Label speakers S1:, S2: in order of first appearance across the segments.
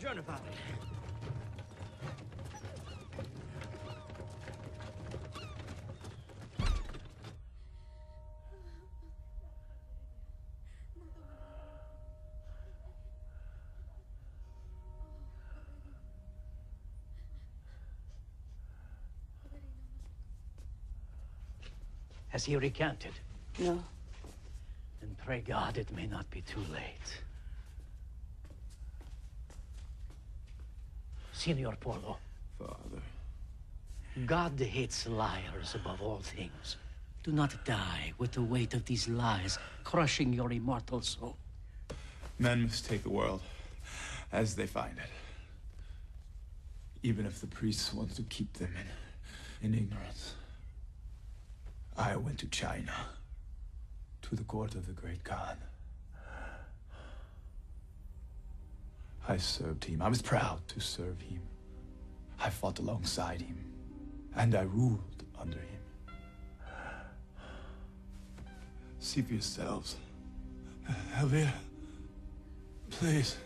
S1: journey, Father. Has he recanted?
S2: No.
S1: Then pray God it may not be too late. Signor Polo.
S3: Father.
S1: God hates liars above all things. Do not die with the weight of these lies crushing your immortal soul.
S3: Men must take the world as they find it. Even if the priests want to keep them in, in ignorance. I went to China, to the court of the great Khan. I served him. I was proud to serve him. I fought alongside him, and I ruled under him. See for yourselves. Elvira, please.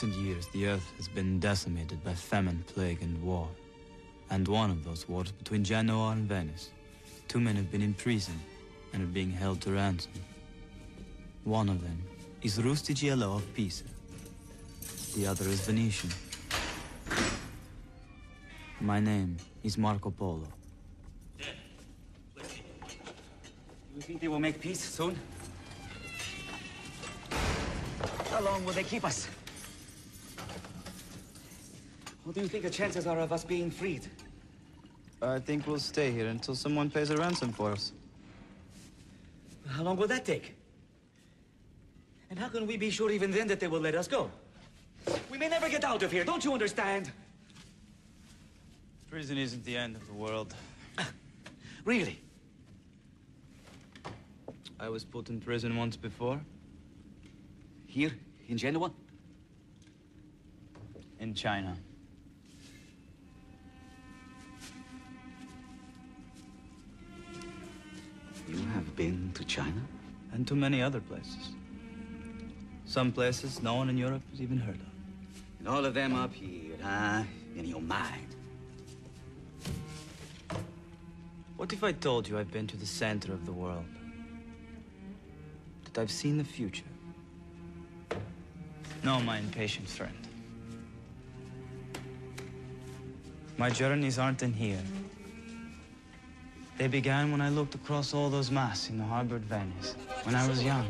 S4: Recent years, the Earth has been decimated by famine, plague, and war. And one of those wars between Genoa and Venice. Two men have been imprisoned and are being held to ransom. One of them is Rustichello of Pisa. The other is Venetian. My name is Marco Polo.
S5: You think they will make peace soon? How long will they keep us? What do you think the chances are of us being freed?
S4: I think we'll stay here until someone pays a ransom for us.
S5: How long will that take? And how can we be sure even then that they will let us go? We may never get out of here, don't you understand?
S4: Prison isn't the end of the world.
S5: Ah, really?
S4: I was put in prison once before.
S5: Here, in Genoa?
S4: in China.
S5: You have been to China?
S4: And to many other places. Some places no one in Europe has even heard of.
S5: And all of them up here, huh? In your mind.
S4: What if I told you I've been to the center of the world? That I've seen the future? No, my impatient friend. My journeys aren't in here. They began when I looked across all those masts in the harbor at Venice, when I was young.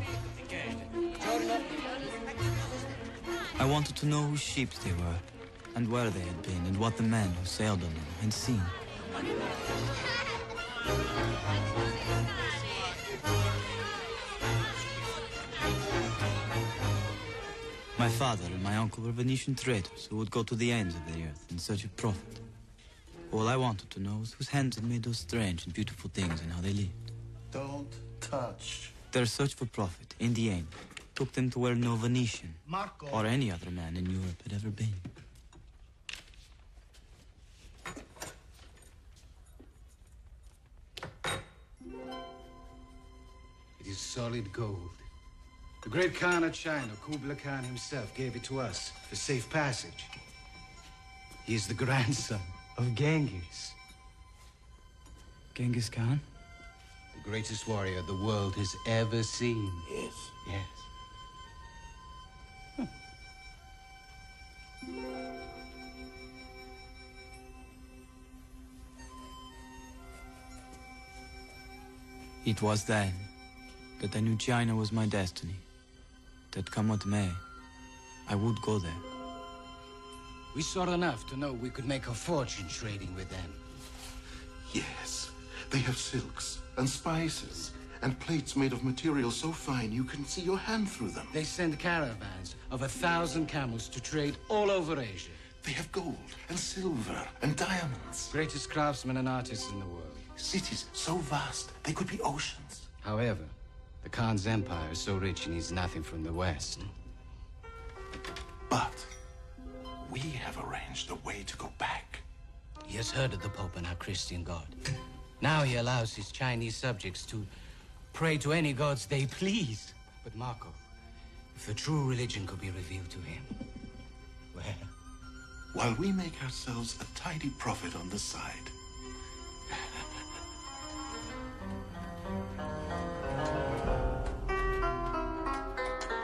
S4: I wanted to know whose ships they were, and where they had been, and what the men who sailed on them had seen. My father and my uncle were Venetian traders who would go to the ends of the earth in search of profit. All I wanted to know was whose hands had made those strange and beautiful things and how they lived.
S2: Don't touch.
S4: Their search for profit, in the end, took them to where no Venetian
S2: Marco.
S4: or any other man in Europe had ever been.
S6: It is solid gold. The great Khan of China, Kublai Khan himself, gave it to us for safe passage. He is the grandson of Genghis,
S4: Genghis Khan?
S6: the greatest warrior the world has ever seen.
S2: Yes.
S6: Yes.
S4: It was then that I knew China was my destiny. That come what may, I would go there.
S6: We saw enough to know we could make a fortune trading with them.
S2: Yes. They have silks and spices and plates made of material so fine you can see your hand through them.
S6: They send caravans of a thousand camels to trade all over Asia.
S2: They have gold and silver and diamonds.
S6: Greatest craftsmen and artists in the world.
S2: Cities so vast they could be oceans.
S6: However, the Khan's empire is so rich he needs nothing from the West.
S2: But we have arranged a way to go back.
S6: He has heard of the Pope and our Christian God. Now he allows his Chinese subjects to pray to any gods they please. But Marco, if the true religion could be revealed to him, well,
S2: While we make ourselves a tidy profit on the side.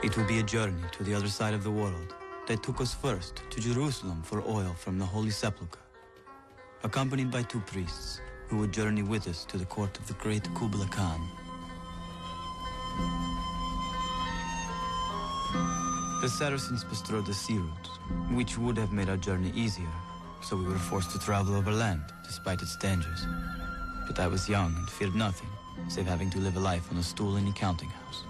S4: It will be a journey to the other side of the world that took us first to Jerusalem for oil from the Holy Sepulchre, accompanied by two priests who would journey with us to the court of the great Kublai Khan. The Saracens bestrode the sea route, which would have made our journey easier, so we were forced to travel overland despite its dangers. But I was young and feared nothing, save having to live a life on a stool in a counting house.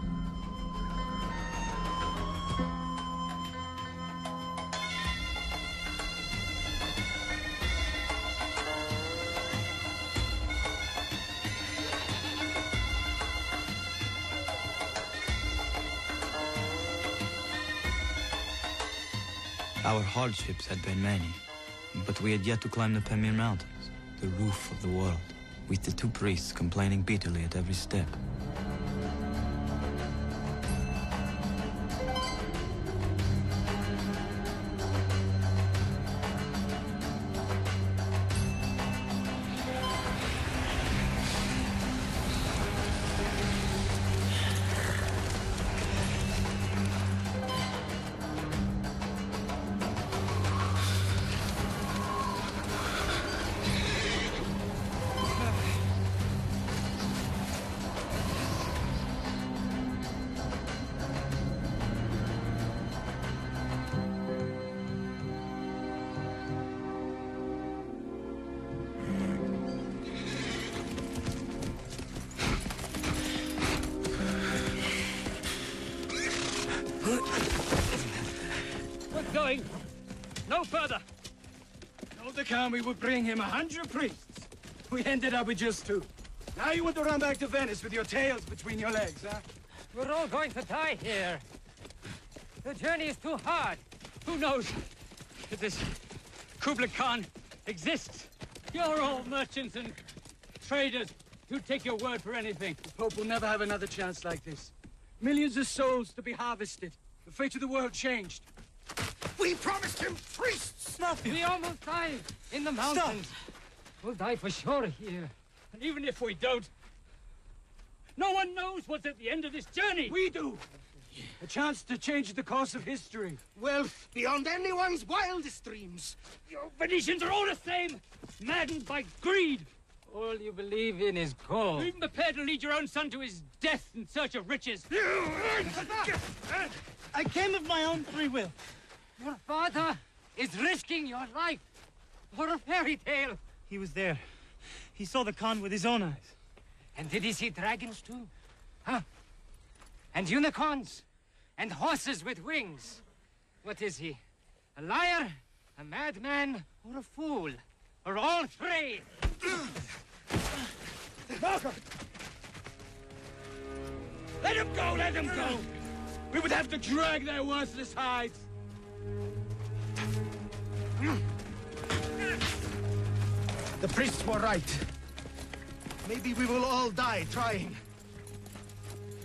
S4: Our hardships had been many, but we had yet to climb the Pamir Mountains, the roof of the world, with the two priests complaining bitterly at every step.
S6: Him a hundred priests. We ended up with just two. Now you want to run back to Venice with your tails between your legs, huh?
S7: We're all going to die here. The journey is too hard. Who knows?
S8: if this Kublai Khan exists. You're all merchants and traders who take your word for anything.
S9: The Pope will never have another chance like this. Millions of souls to be harvested. The fate of the world changed.
S10: We promised him priests!
S8: We almost died in the mountains. We'll die for sure here. And even if we don't, no one knows what's at the end of this journey.
S9: We do! A chance to change the course of history.
S10: Wealth beyond anyone's wildest dreams.
S8: You Venetians are all the same, maddened by greed. All you believe in is gold. Even prepared to lead your own son to his death in search of riches. You!
S4: I came of my own free will.
S8: Your father is risking your life for a fairy tale.
S4: He was there. He saw the Khan with his own eyes.
S8: And did he see dragons too? Huh? And unicorns? And horses with wings? What is he? A liar? A madman? Or a fool? Or all three?
S9: Marco! Let him go, let him go! We would have to drag their worthless hides.
S10: The priests were right. Maybe we will all die trying.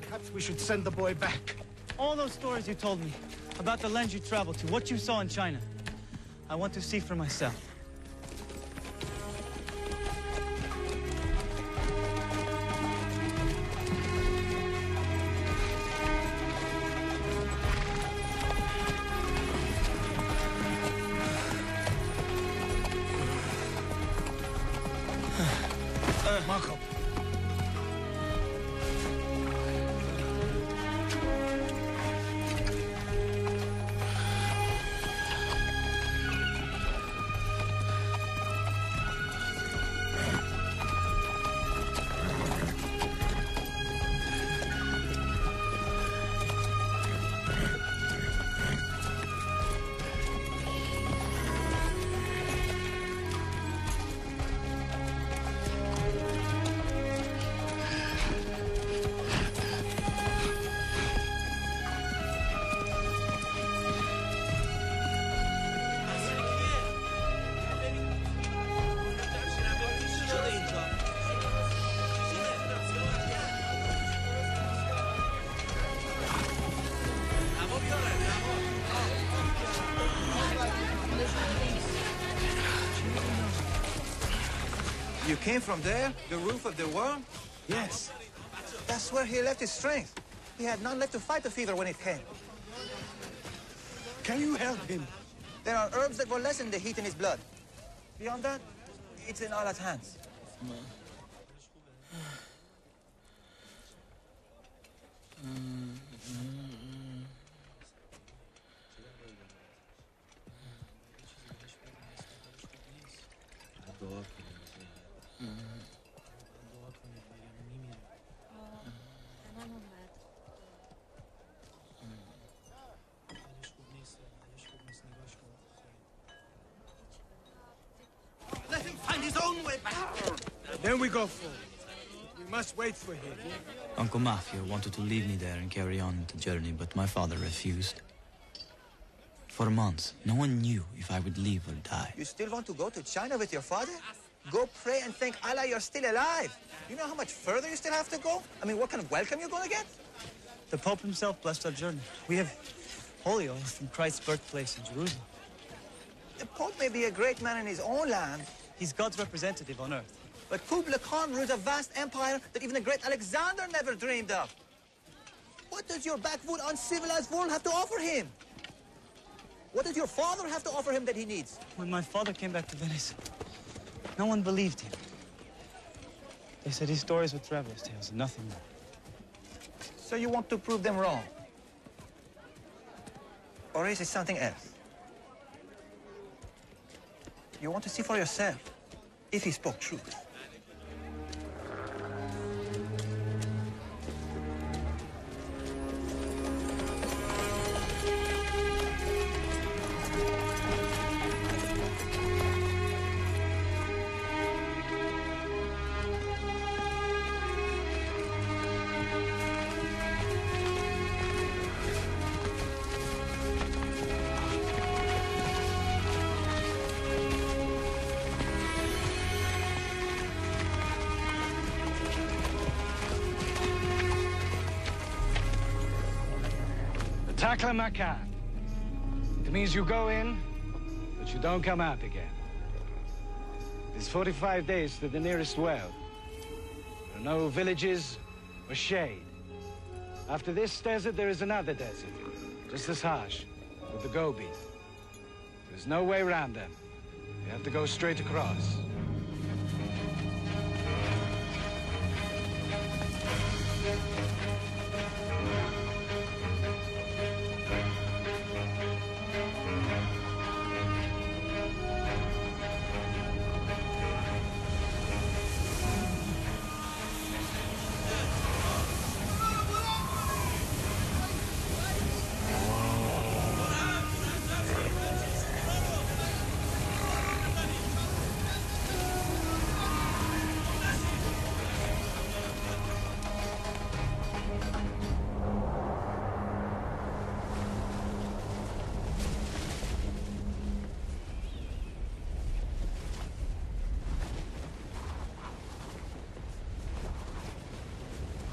S10: Perhaps we should send the boy back.
S4: All those stories you told me about the lands you traveled to, what you saw in China, I want to see for myself.
S11: From there? The roof of the world?
S10: Yes.
S11: That's where he left his strength. He had none left to fight the fever when it came.
S10: Can you help him?
S11: There are herbs that will lessen the heat in his blood. Beyond that, it's in Allah's hands.
S10: Let
S9: we go for. We must wait for him.
S12: Uncle Matthew wanted to leave me there and carry on the journey, but my father refused. For months, no one knew if I would live or die.
S11: You still want to go to China with your father? Go pray and thank Allah you're still alive. You know how much further you still have to go? I mean, what kind of welcome you're going to get?
S4: The Pope himself blessed our journey. We have holy oil from Christ's birthplace in Jerusalem.
S11: The Pope may be a great man in his own land,
S4: He's God's representative on earth.
S11: But Kublai Khan rules a vast empire that even the great Alexander never dreamed of. What does your backwood uncivilized world have to offer him? What does your father have to offer him that he needs?
S4: When my father came back to Venice, no one believed him. They said his stories were traveler's tales nothing more.
S11: So you want to prove them wrong? Or is it something else? You want to see for yourself if he spoke truth.
S9: Taklamakan. It means you go in, but you don't come out again. There's 45 days to the nearest well. There are no villages or shade. After this desert, there is another desert, just as harsh, with the Gobi. There's no way around them. You have to go straight across.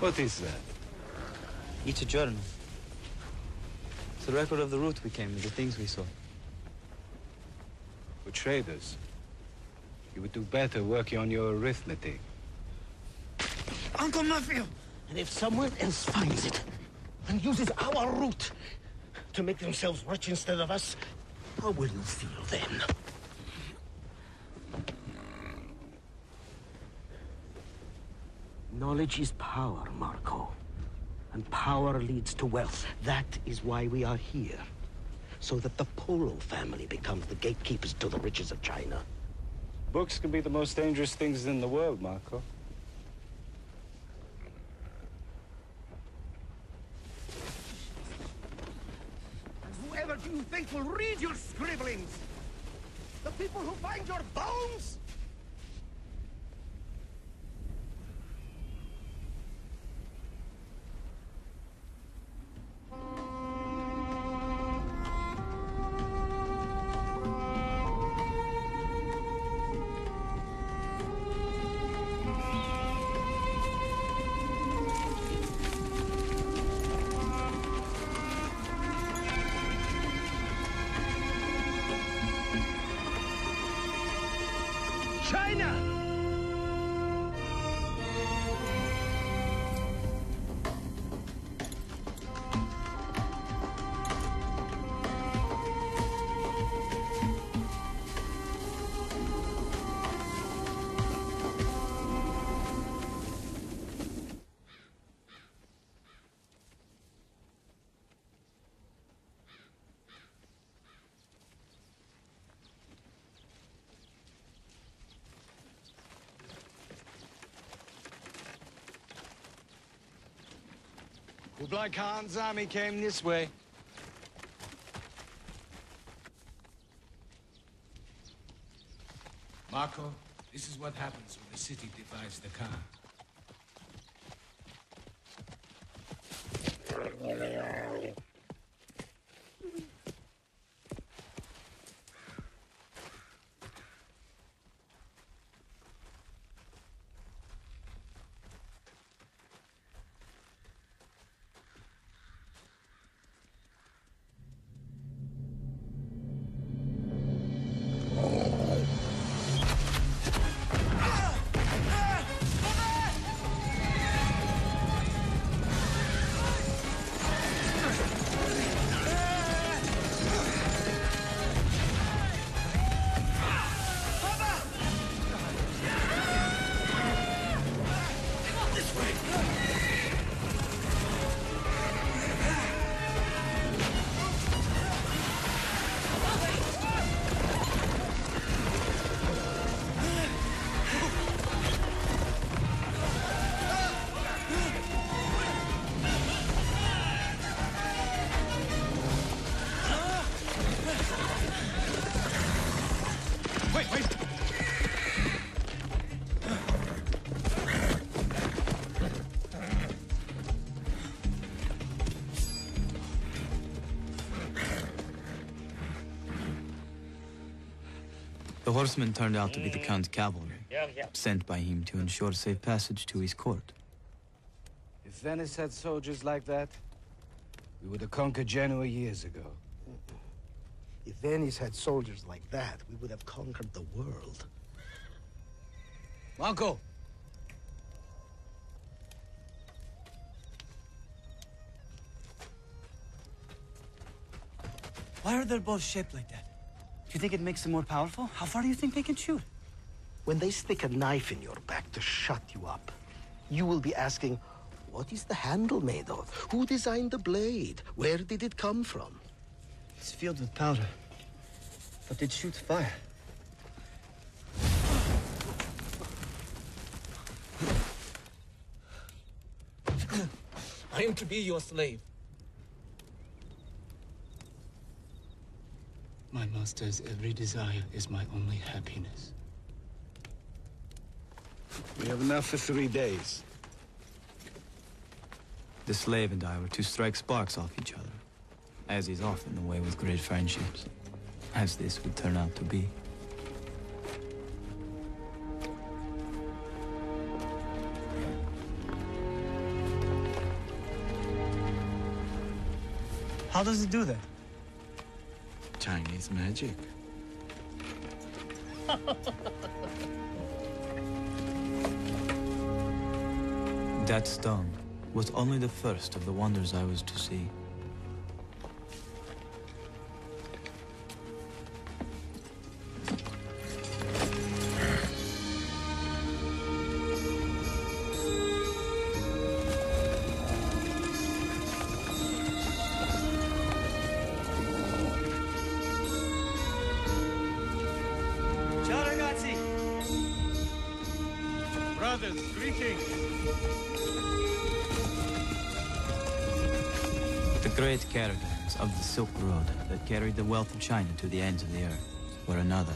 S9: What is that?
S13: It's a journal. It's a record of the route we came and the things we saw.
S9: For traders, you would do better working on your arithmetic.
S14: Uncle Matthew! And if someone else finds it and uses our route to make themselves rich instead of us, how will you feel then? Knowledge is power, Marco. And power leads to wealth. That is why we are here. So that the Polo family becomes the gatekeepers to the riches of China.
S9: Books can be the most dangerous things in the world, Marco.
S14: And whoever do you think will read your scribblings? The people who find your bones?
S9: Kublai Khan's army came this way.
S15: Marco, this is what happens when the city divides the Khan.
S4: The horsemen turned out to be the Khan's cavalry,
S9: Yeah, yeah.
S4: sent by him to ensure safe passage to his court.
S9: If Venice had soldiers like that, We would have conquered Genoa years ago.
S14: If Venice had soldiers like that, we would have conquered the world.
S9: Marco!
S13: Why are they both shaped like that? Do you think it makes them more powerful? How far do you think they can shoot?
S14: When they stick a knife in your back to shut you up, you will be asking, what is the handle made of? Who designed the blade? Where did it come from?
S13: It's filled with powder, but it shoots fire.
S8: I am to be your slave.
S1: My master's every desire is my only happiness.
S9: We have enough for three days.
S4: The slave and I were to strike sparks off each other, as is often the way with great friendships, as this would turn out to be.
S13: How does it do that?
S9: Magic.
S4: That stone was only the first of the wonders I was to see. Carried the wealth of China to the ends of the earth were another.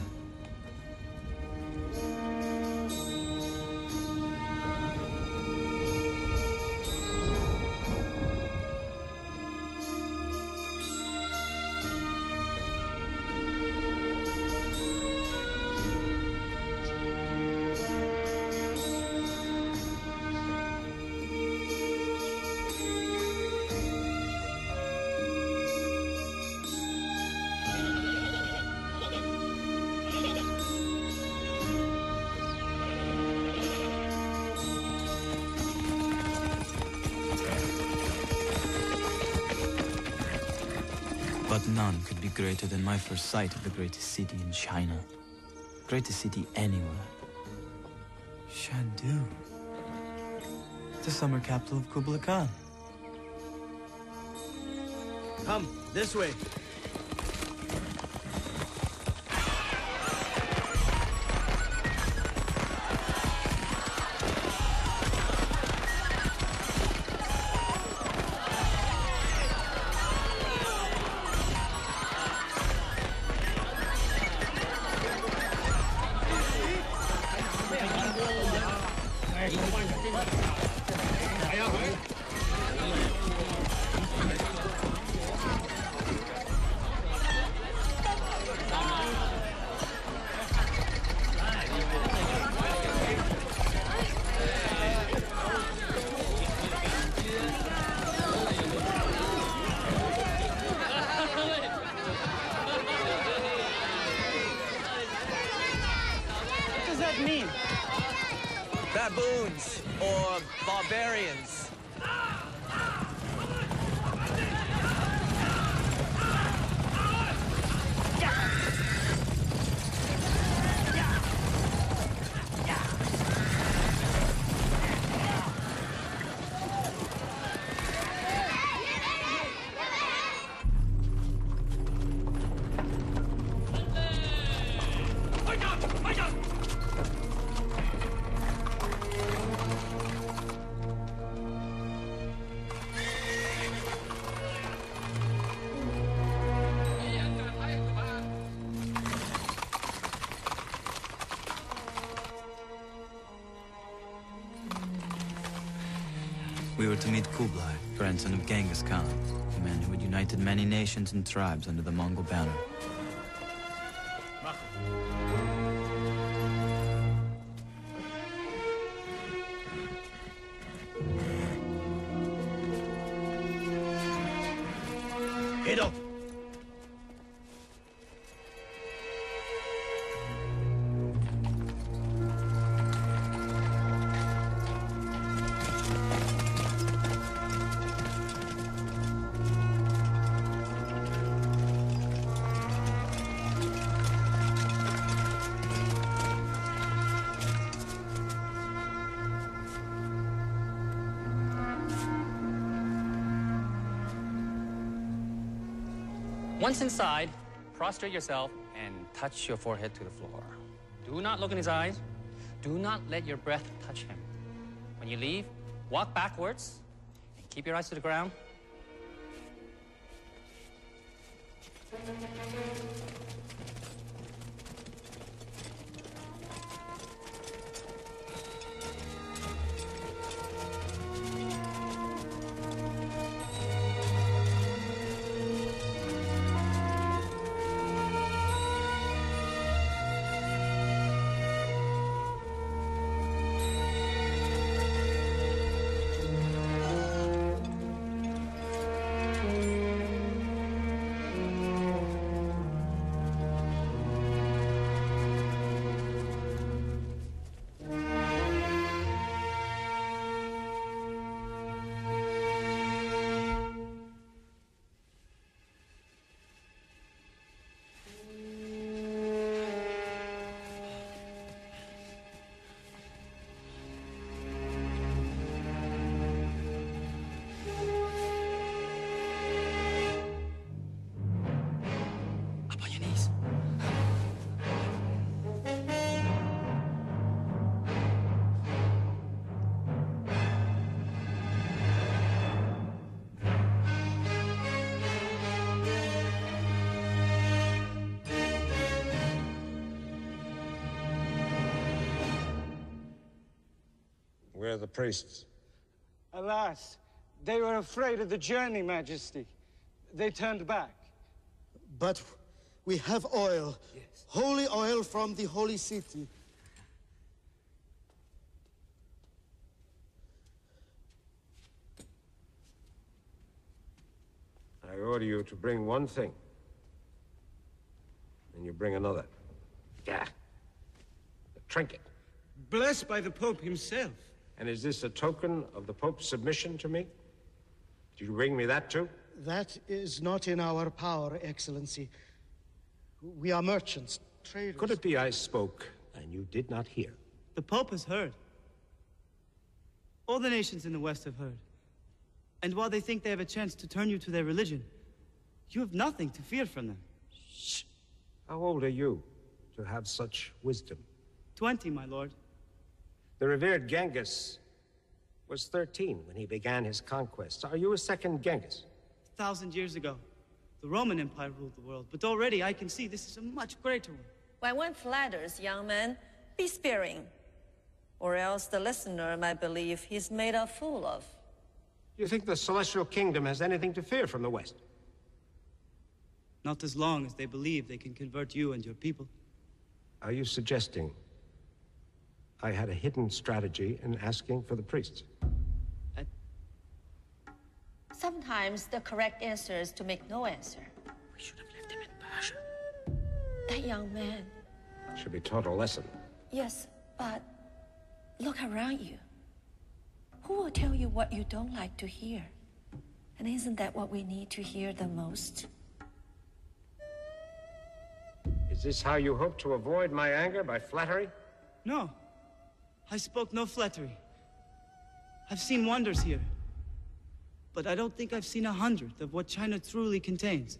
S4: Greater than my first sight of the greatest city in China. Greatest city anywhere.
S13: Shandu. The summer capital of Kublai Khan. Come, this way.
S4: Nations and tribes under the Mongol banner.
S16: Once inside, prostrate yourself and touch your forehead to the floor. Do not look in his eyes. Do not let your breath touch him. When you leave, walk backwards and keep your eyes to the ground.
S17: Are the priests?
S8: Alas, they were afraid of the journey, Majesty. They turned back.
S18: But we have oil. Holy oil from the holy city.
S17: I order you to bring one thing. And you bring another. Yeah. A trinket.
S8: Blessed by the Pope himself.
S17: And is this a token of the Pope's submission to me? Did you bring me that too?
S18: That is not in our power, Excellency. We are merchants, traders.
S17: Could it be I spoke and you did not hear?
S4: The Pope has heard. All the nations in the West have heard. And while they think they have a chance to turn you to their religion, you have nothing to fear from them. Shh.
S17: How old are you to have such wisdom?
S4: Twenty, my lord.
S17: The revered Genghis was 13 when he began his conquests. Are you a second Genghis?
S4: A thousand years ago, the Roman Empire ruled the world, but already I can see this is a much greater one.
S19: When one flatters, young man, be sparing. Or else the listener might believe he's made a fool of.
S17: You think the Celestial Kingdom has anything to fear from the West?
S4: Not as long as they believe they can convert you and your people.
S17: Are you suggesting I had a hidden strategy in asking for the priests?
S19: Sometimes the correct answer is to make no answer.
S20: We should have left him in Persia.
S19: That young man.
S17: Should be taught a lesson.
S19: Yes, but look around you. Who will tell you what you don't like to hear? And isn't that what we need to hear the most?
S17: Is this how you hope to avoid my anger by flattery?
S4: No. I spoke no flattery. I've seen wonders here. But I don't think I've seen a hundredth of what China truly contains.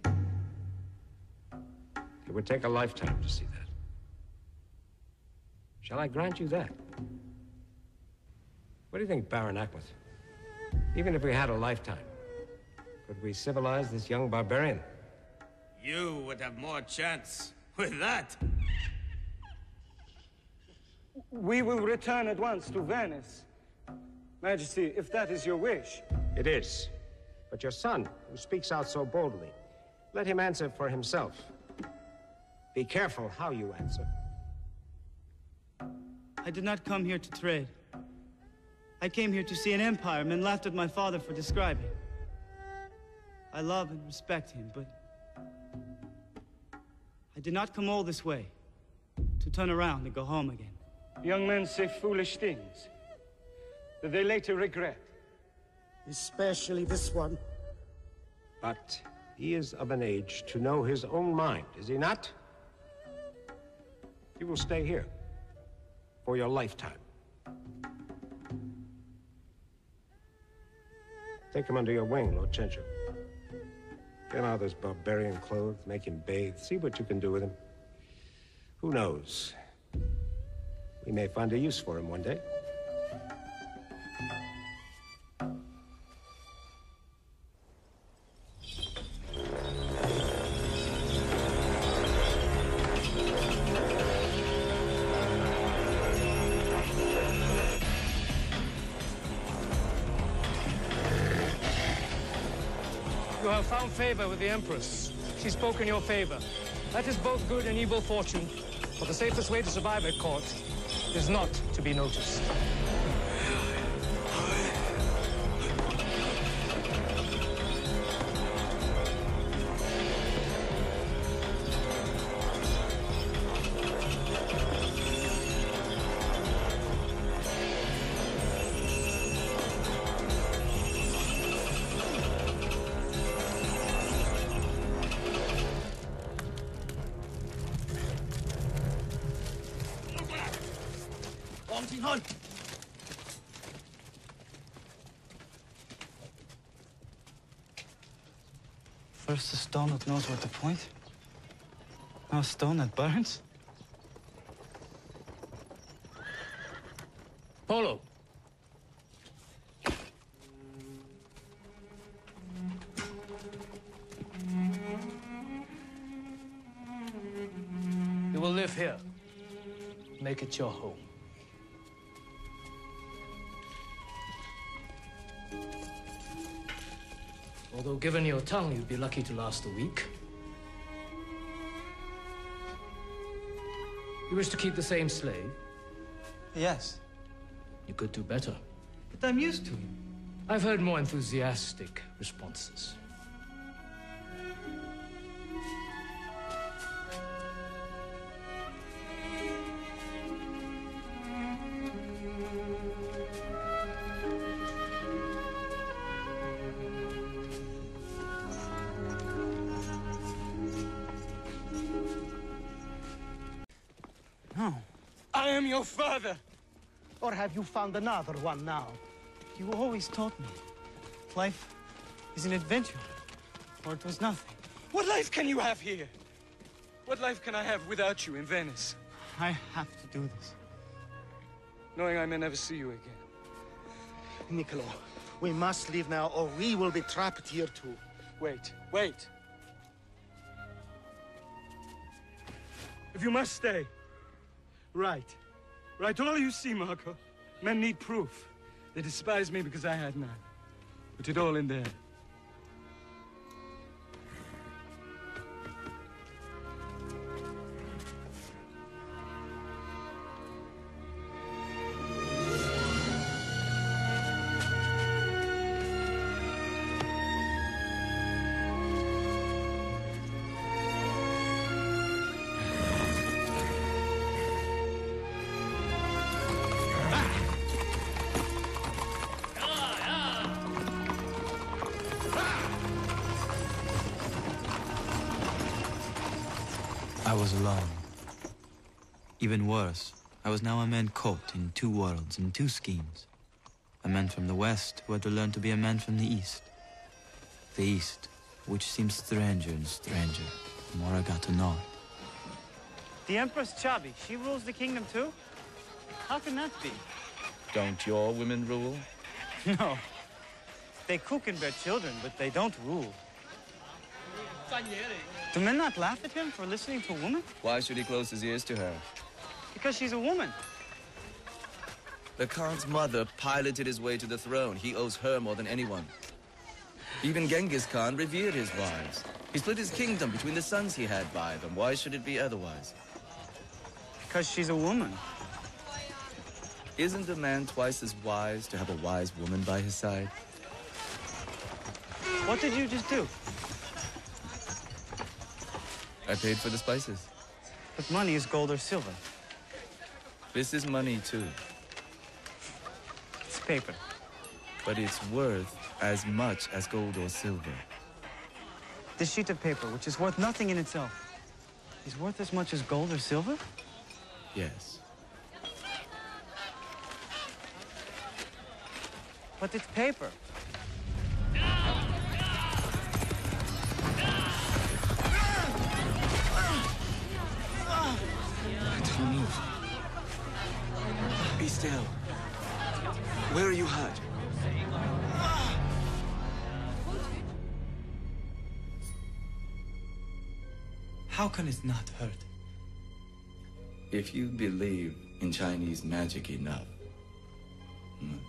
S17: It would take a lifetime to see that. Shall I grant you that? What do you think, Baron Ackworth? Even if we had a lifetime, could we civilize this young barbarian?
S21: You would have more chance with that.
S8: We will return at once to Venice. Majesty, if that is your wish.
S17: It is. But your son, who speaks out so boldly, let him answer for himself. Be careful how you answer.
S4: I did not come here to trade. I came here to see an empire men laughed at my father for describing.
S13: I love and respect him, but I did not come all this way to turn around and go home again.
S9: Young men say foolish things that they later regret.
S14: Especially this one.
S17: But he is of an age to know his own mind, is he not? He will stay here for your lifetime. Take him under your wing, Lord Chencho. Get him out of those barbarian clothes, make him bathe, see what you can do with him. Who knows? We may find a use for him one day.
S8: You have found favor with the Empress. She spoke in your favor. That is both good and evil fortune. But the safest way to survive at court is not to be noticed.
S13: Knows what to point. No stone that burns.
S8: Tongue, you'd be lucky to last a week. You wish to keep the same slave?
S13: Yes.
S8: You could do better.
S13: But I'm used to him.
S8: I've heard more enthusiastic responses.
S14: You found another one now?
S13: You always taught me. Life is an adventure. Or it was nothing.
S14: What life can you have here? What life can I have without you in Venice?
S13: I have to do this.
S14: Knowing I may never see you again.
S22: Niccolo, we must leave now or we will be trapped here too.
S14: Wait, wait. If you must stay, right. Right, all you see, Marco. Men need proof. They despise me because I had none. Put it all in there.
S4: Even worse, I was now a man caught in two worlds and two schemes. A man from the West who had to learn to be a man from the East. The East, which seemed stranger and stranger the more I got to know it.
S13: The Empress Chabi, she rules the kingdom too? How can that be?
S23: Don't your women rule?
S13: No. They cook and bear children, but they don't rule. Do men not laugh at him for listening to a woman?
S23: Why should he close his ears to her?
S13: Because she's a woman.
S23: The Khan's mother piloted his way to the throne. He owes her more than anyone. Even Genghis Khan revered his wives. He split his kingdom between the sons he had by them. Why should it be otherwise?
S13: Because she's a woman.
S23: Isn't a man twice as wise to have a wise woman by his side?
S24: What did you just do?
S23: I paid for the spices.
S24: But money is gold or silver.
S23: This is money, too.
S24: It's paper.
S23: But it's worth as much as gold or silver.
S24: This sheet of paper, which is worth nothing in itself, is worth as much as gold or silver?
S23: Yes.
S24: But it's paper.
S25: Don't move. Be still. Where are you hurt?
S4: How can it not hurt?
S23: If you believe in Chinese magic enough. hmm,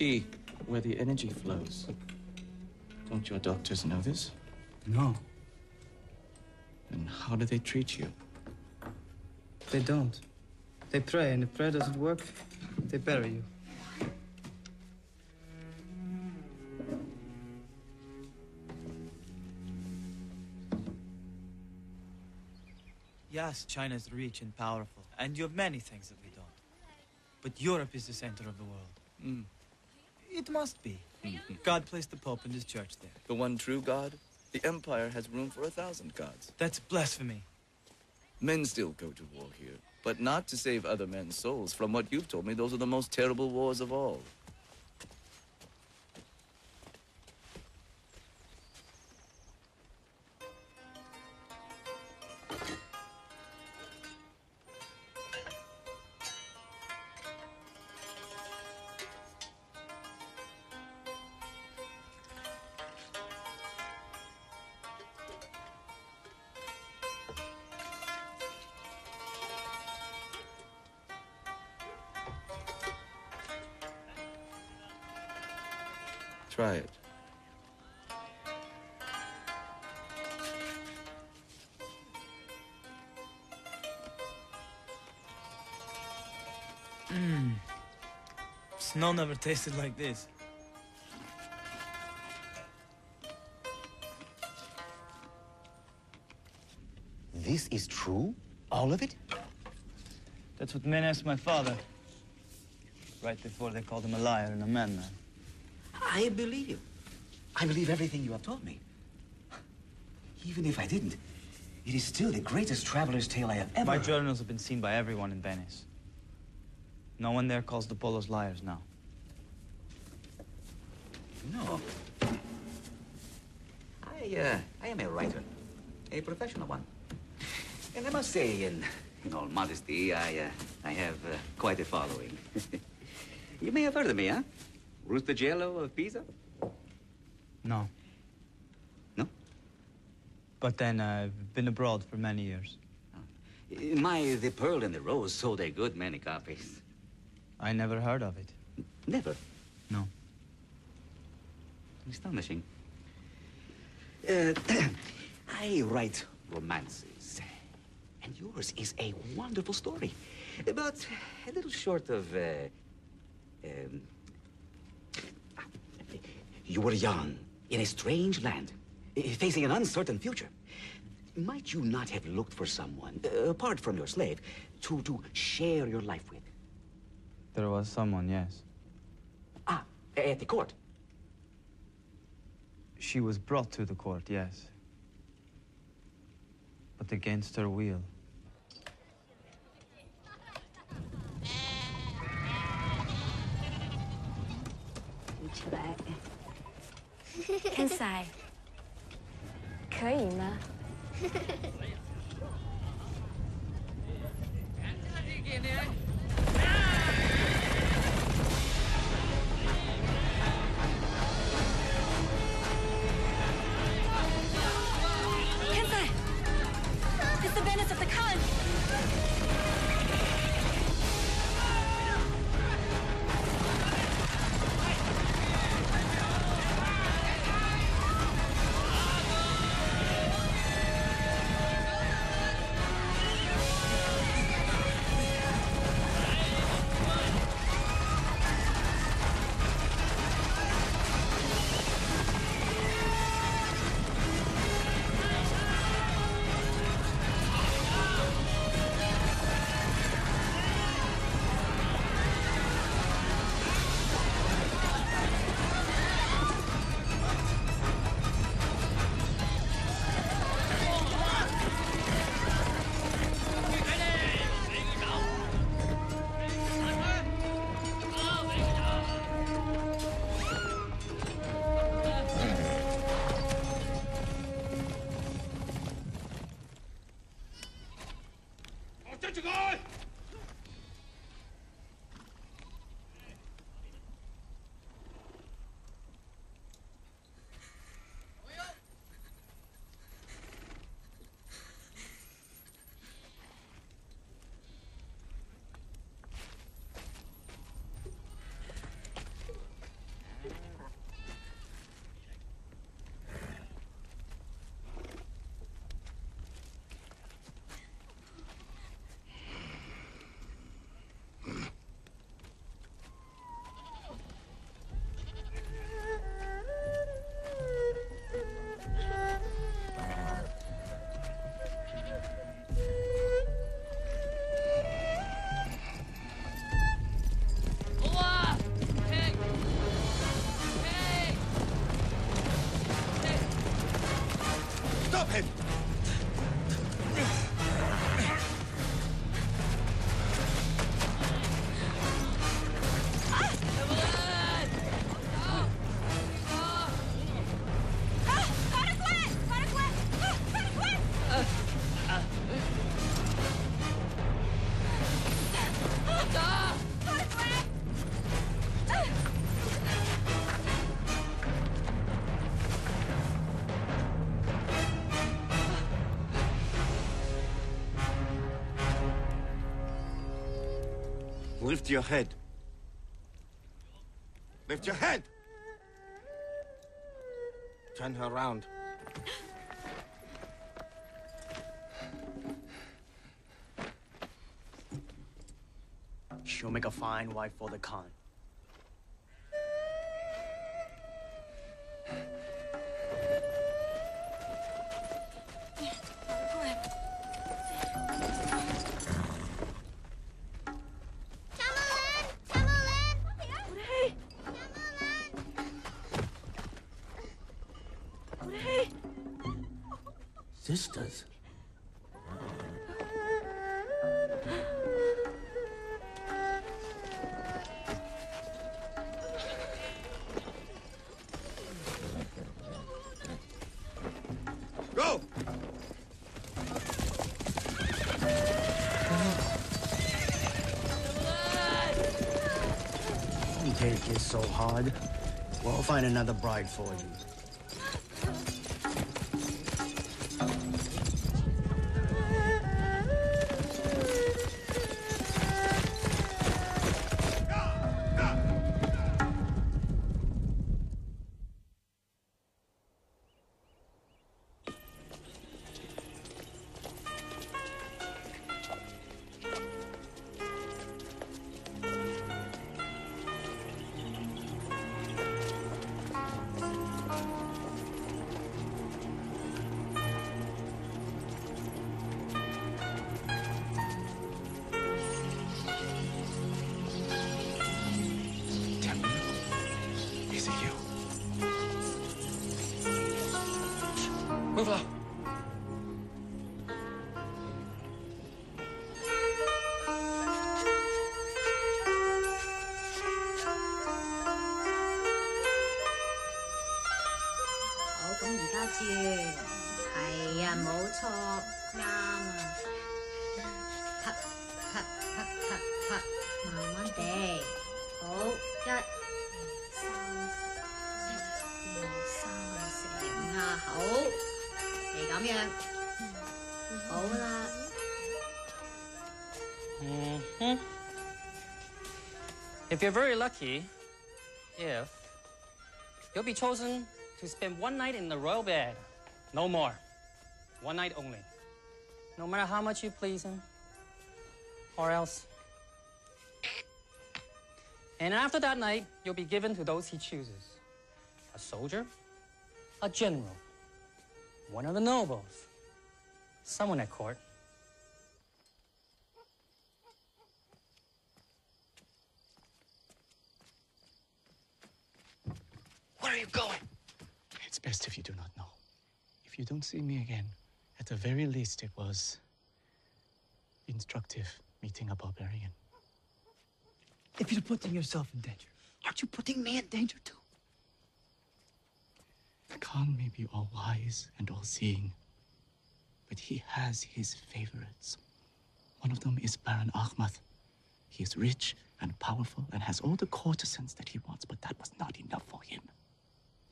S25: Qi, where the energy flows. Don't your doctors know this?
S24: No,
S25: And how do they treat you?
S24: they don't. They pray, and if prayer doesn't work, they bury you.
S4: Yes, China is rich and powerful, and you have many things that we don't. But Europe is the center of the world.
S23: Mm.
S4: It must be. God placed the Pope and his church there.
S23: The one true God? The Empire has room for a thousand gods.
S4: That's blasphemy.
S23: Men still go to war here, but not to save other men's souls. From what you've told me, those are the most terrible wars of all.
S4: Snow never tasted like this.
S10: This is true? All of it?
S4: That's what men asked my father. Right before they called him a liar and a madman.
S10: I believe you. I believe everything you have told me. Even if I didn't, it is still the greatest traveler's tale I have ever
S4: My journals have been seen by everyone in Venice. No one there calls the Polos liars now.
S10: No. I, uh, I am a writer, a professional one. And I must say, in, in all modesty, I, uh, I have uh, quite a following. you may have heard of me, huh? Rustichello of Pisa?
S4: No.
S10: No?
S4: But then I've been abroad for many years.
S10: My The Pearl and the Rose sold a good many copies.
S4: I never heard of it.
S10: Never?
S4: No.
S10: Astonishing. Uh, I write romances. And yours is a wonderful story. But a little short of, uh, um, you were young, in a strange land, facing an uncertain future. Might you not have looked for someone, uh, apart from your slave, to, to share your life with?
S4: There was someone, yes.
S10: Ah, at the court.
S4: She was brought to the court, yes. But against her will.
S26: Can sai，可以吗？
S22: Your head. Lift your head! Turn her around.
S27: She'll make a fine wife for the Khan.
S14: Sisters?
S22: Go!
S27: Don't take it so hard. We'll find another bride for you.
S16: If you're very lucky, if you'll be chosen to spend one night in the royal bed, no more, one night only, no matter how much you please him, or else. And after that night, you'll be given to those he chooses a soldier, a general, one of the nobles, someone at court.
S25: Where are you going? It's best if you do not know. If you don't see me again, at the very least, it was instructive meeting a barbarian.
S3: If you're putting yourself in danger, aren't you putting me in danger too?
S25: The Khan may be all wise and all seeing, but he has his favorites. One of them is Baron Ahmad. He is rich and powerful and has all the courtesans that he wants, but that was not enough for him.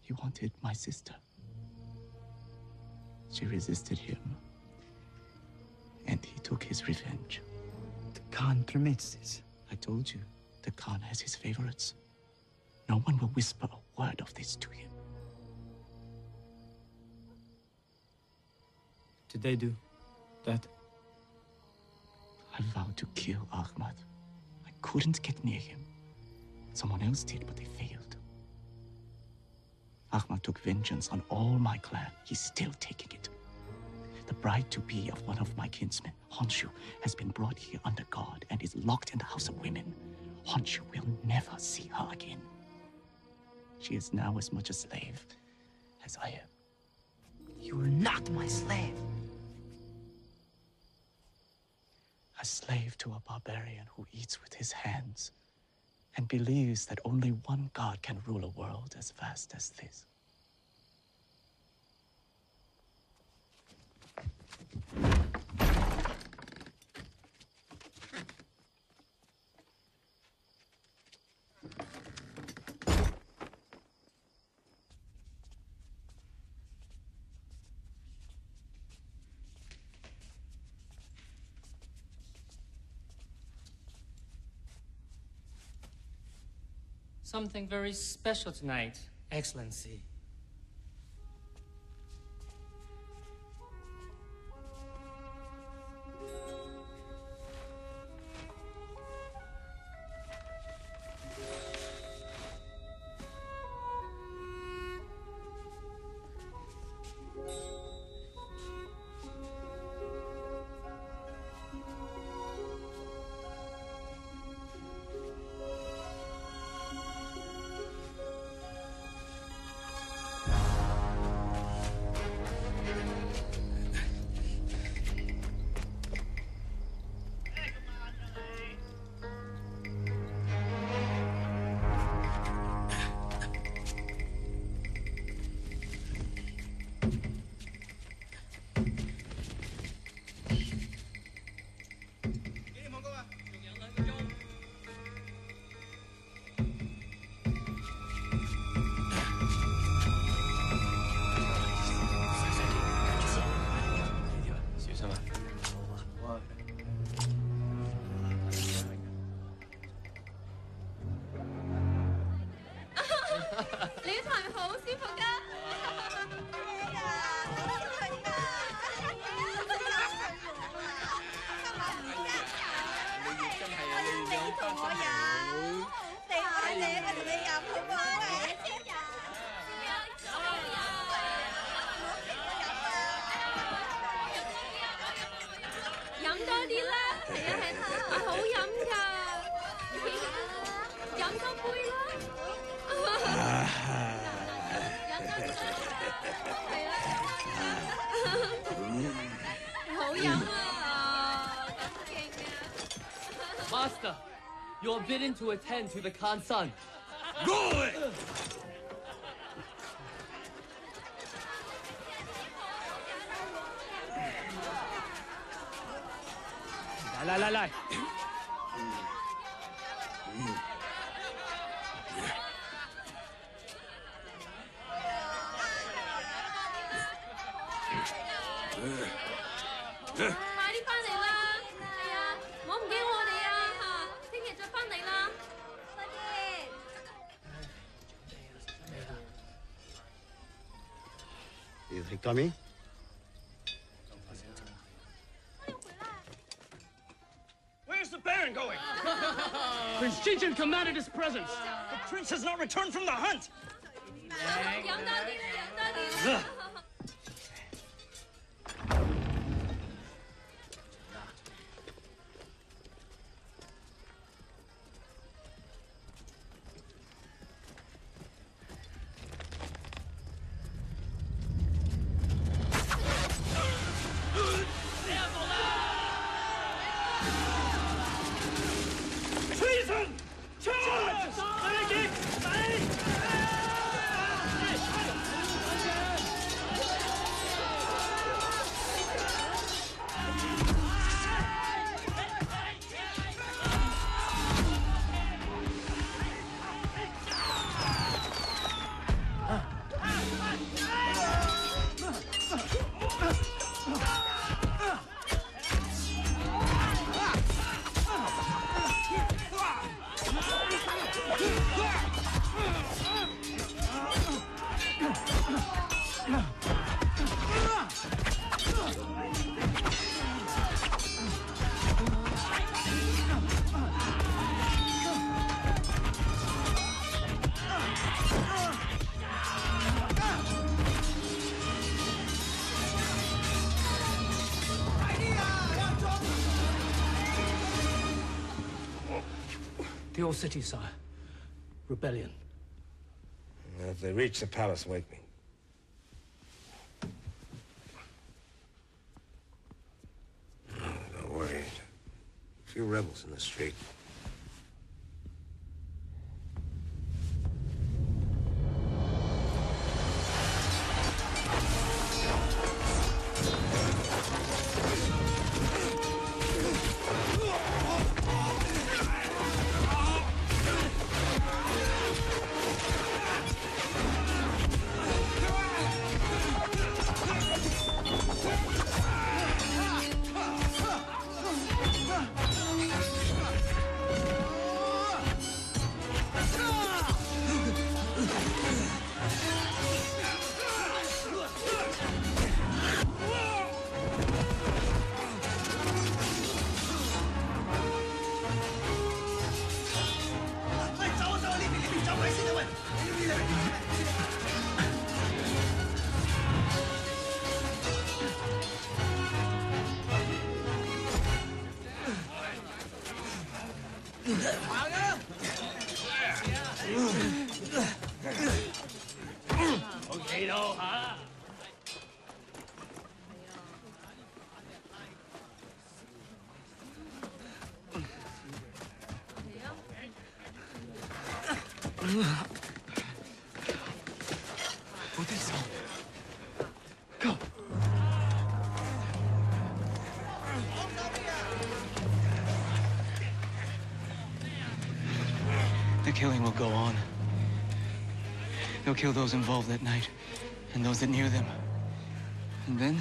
S25: He wanted my sister. She resisted him, and he took his revenge.
S3: The Khan permits this.
S25: I told you, the Khan has his favorites. No one will whisper a word of this to him.
S4: Did they do that?
S25: I vowed to kill Ahmad. I couldn't get near him. Someone else did, but they failed. Ahmad took vengeance on all my clan. He's still taking it. The bride to be of one of my kinsmen, Honshu, has been brought here under guard and is locked in the House of Women. Honshu will never see her again. She is now as much a slave as I am.
S28: You are not my slave.
S25: A slave to a barbarian who eats with his hands and believes that only one God can rule a world as vast as this.
S16: Something very special tonight, Excellency.
S28: To attend to the Khan's
S8: Commanded his presence. The prince has not returned from the hunt.
S15: your city, sire. Rebellion.
S17: If they reach the palace, wake me. Oh, don't worry. A few rebels in the street.
S25: Killing will go on. They'll kill those involved that night, and those that knew them. And then,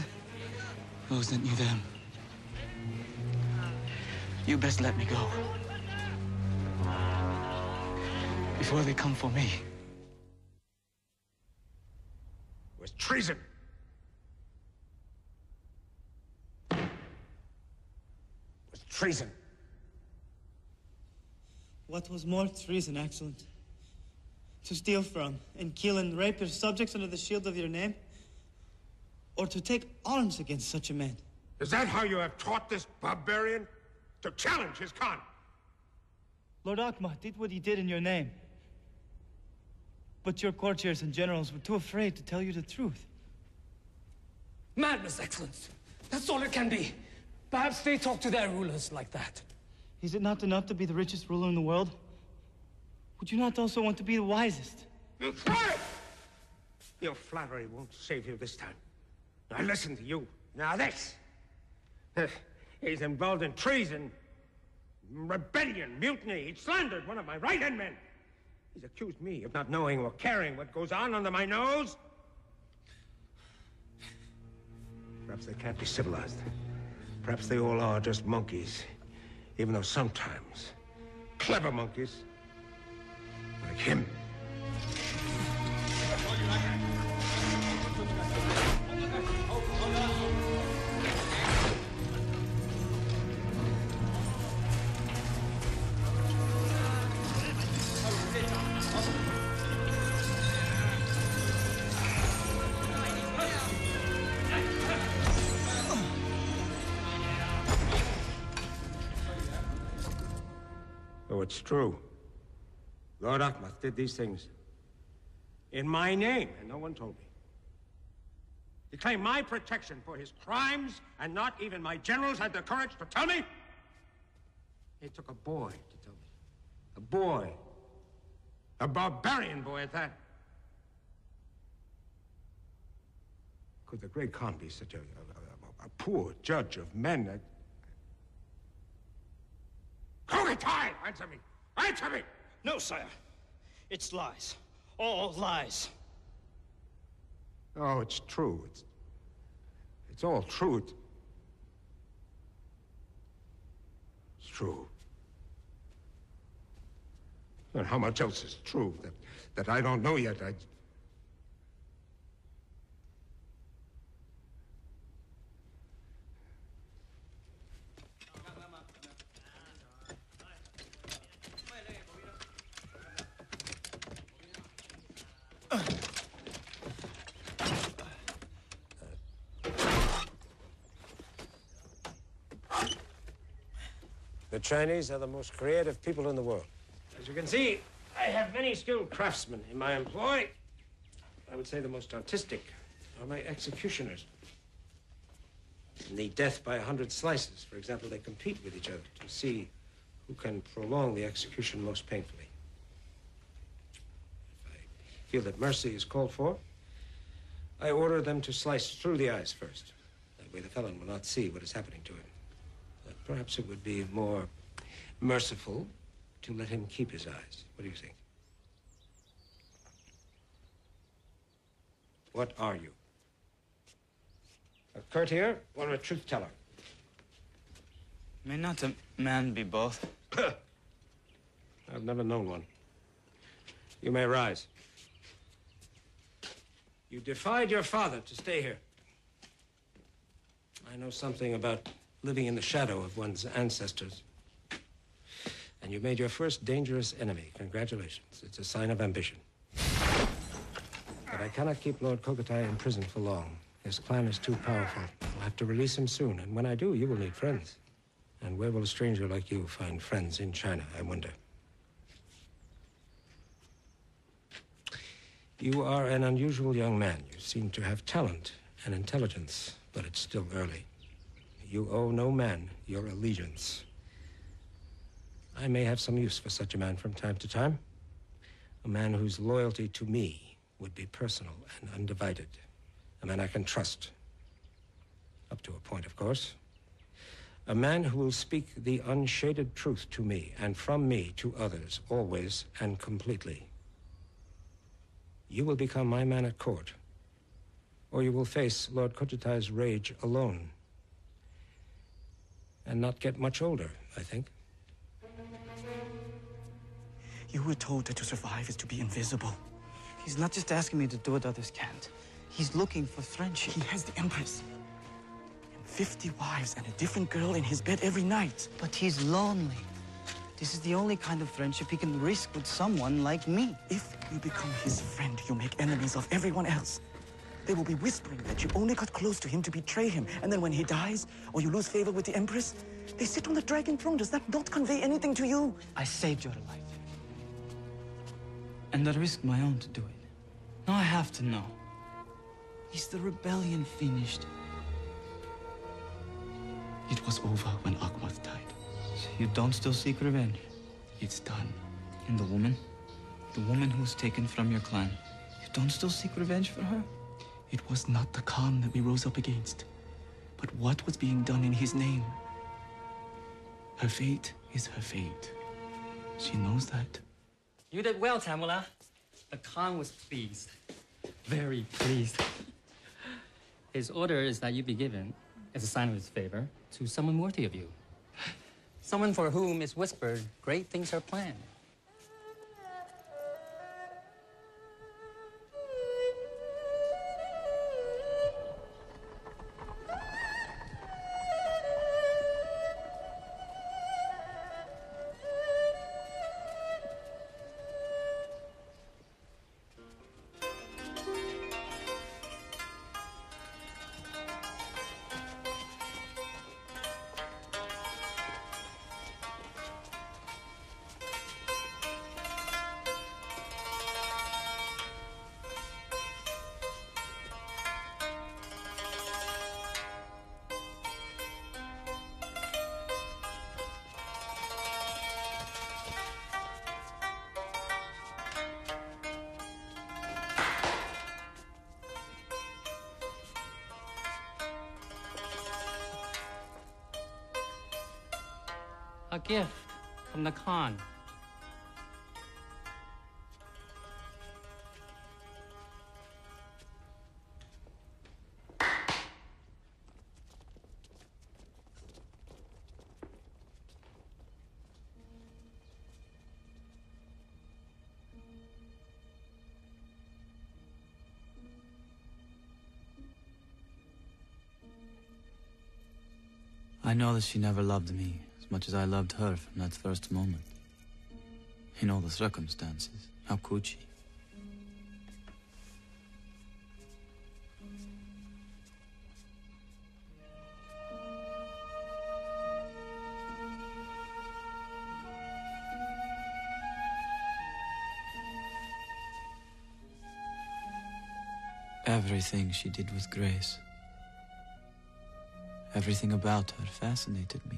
S25: those that knew them. You best let me go. Before they come for me.
S17: It was treason. It was treason.
S4: What was more treason, Excellent? To steal from and kill and rape your subjects under the shield of your name? Or to take arms against such a man?
S17: Is that how you have taught this barbarian? To challenge his Khan?
S4: Lord Ahmad did what he did in your name. But your courtiers and generals were too afraid to tell you the truth.
S8: Madness, Excellence. That's all it can be. Perhaps they talk to their rulers like that.
S4: Is it not enough to be the richest ruler in the world? Would you not also want to be the wisest?
S17: Your flattery won't save you this time. Now listen to you. Now this. He's involved in treason, rebellion, mutiny. He slandered one of my right-hand men. He's accused me of not knowing or caring what goes on under my nose. Perhaps they can't be civilized. Perhaps they all are just monkeys. Even though sometimes clever monkeys like him Lord Ahmad did these things in my name, and no one told me. He claimed my protection for his crimes, and not even my generals had the courage to tell me? It took a boy to tell me. A boy. A barbarian boy at that. Could the great Khan be such a, a, a- a poor judge of men? That... Answer me! Answer me!
S29: No, sire. It's lies. All lies.
S17: Oh, it's true. It's, it's all true. It's, it's true. And how much else is true that, that I don't know yet? I... The Chinese are the most creative people in the world. As you can see, I have many skilled craftsmen in my employ. I would say the most artistic are my executioners. In the death by a hundred slices, for example, they compete with each other to see who can prolong the execution most painfully. If I feel that mercy is called for, I order them to slice through the eyes first. That way the felon will not see what is happening to him. But perhaps it would be more merciful to let him keep his eyes. What do you think? What are you? A courtier or a truth teller?
S4: May not a man be both?
S17: I've never known one. You may rise. You defied your father to stay here. I know something about living in the shadow of one's ancestors. And you made your first dangerous enemy. Congratulations. It's a sign of ambition. But I cannot keep Lord Kokotai in prison for long. His clan is too powerful. I'll have to release him soon, and when I do, you will need friends. And where will a stranger like you find friends in China, I wonder? You are an unusual young man. You seem to have talent and intelligence, but it's still early. You owe no man your allegiance. I may have some use for such a man from time to time. A man whose loyalty to me would be personal and undivided. A man I can trust. Up to a point, of course. A man who will speak the unshaded truth to me and from me to others, always and completely. You will become my man at court, or you will face Lord Kojutai's rage alone. And not get much older, I think.
S25: You were told that to survive is to be invisible.
S13: He's not just asking me to do what others can't. He's looking for friendship.
S25: He has the Empress. And 50 wives and a different girl in his bed every night.
S13: But he's lonely. This is the only kind of friendship he can risk with someone like me.
S25: If you become his friend, you make enemies of everyone else. They will be whispering that you only got close to him to betray him. And then when he dies, or you lose favor with the Empress, they sit on the dragon throne. Does that not convey anything to you?
S13: I saved your life.
S4: And I risked my own to do it. Now I have to know. Is the rebellion finished?
S25: It was over when Ahmad died.
S4: So you don't still seek revenge?
S25: It's done.
S4: And the woman? The woman who was taken from your clan. You don't still seek revenge for her?
S25: It was not the Khan that we rose up against, but what was being done in his name. Her fate is her fate. She knows that.
S16: You did well, Tamula. The Khan was pleased. Very pleased. His order is that you be given, as a sign of his favor, to someone worthy of you. Someone for whom it's whispered great things are planned. From the Khan.
S4: I know that she never loved me as much as I loved her from that first moment. In all the circumstances, how could she? Everything she did with grace. Everything about her fascinated me.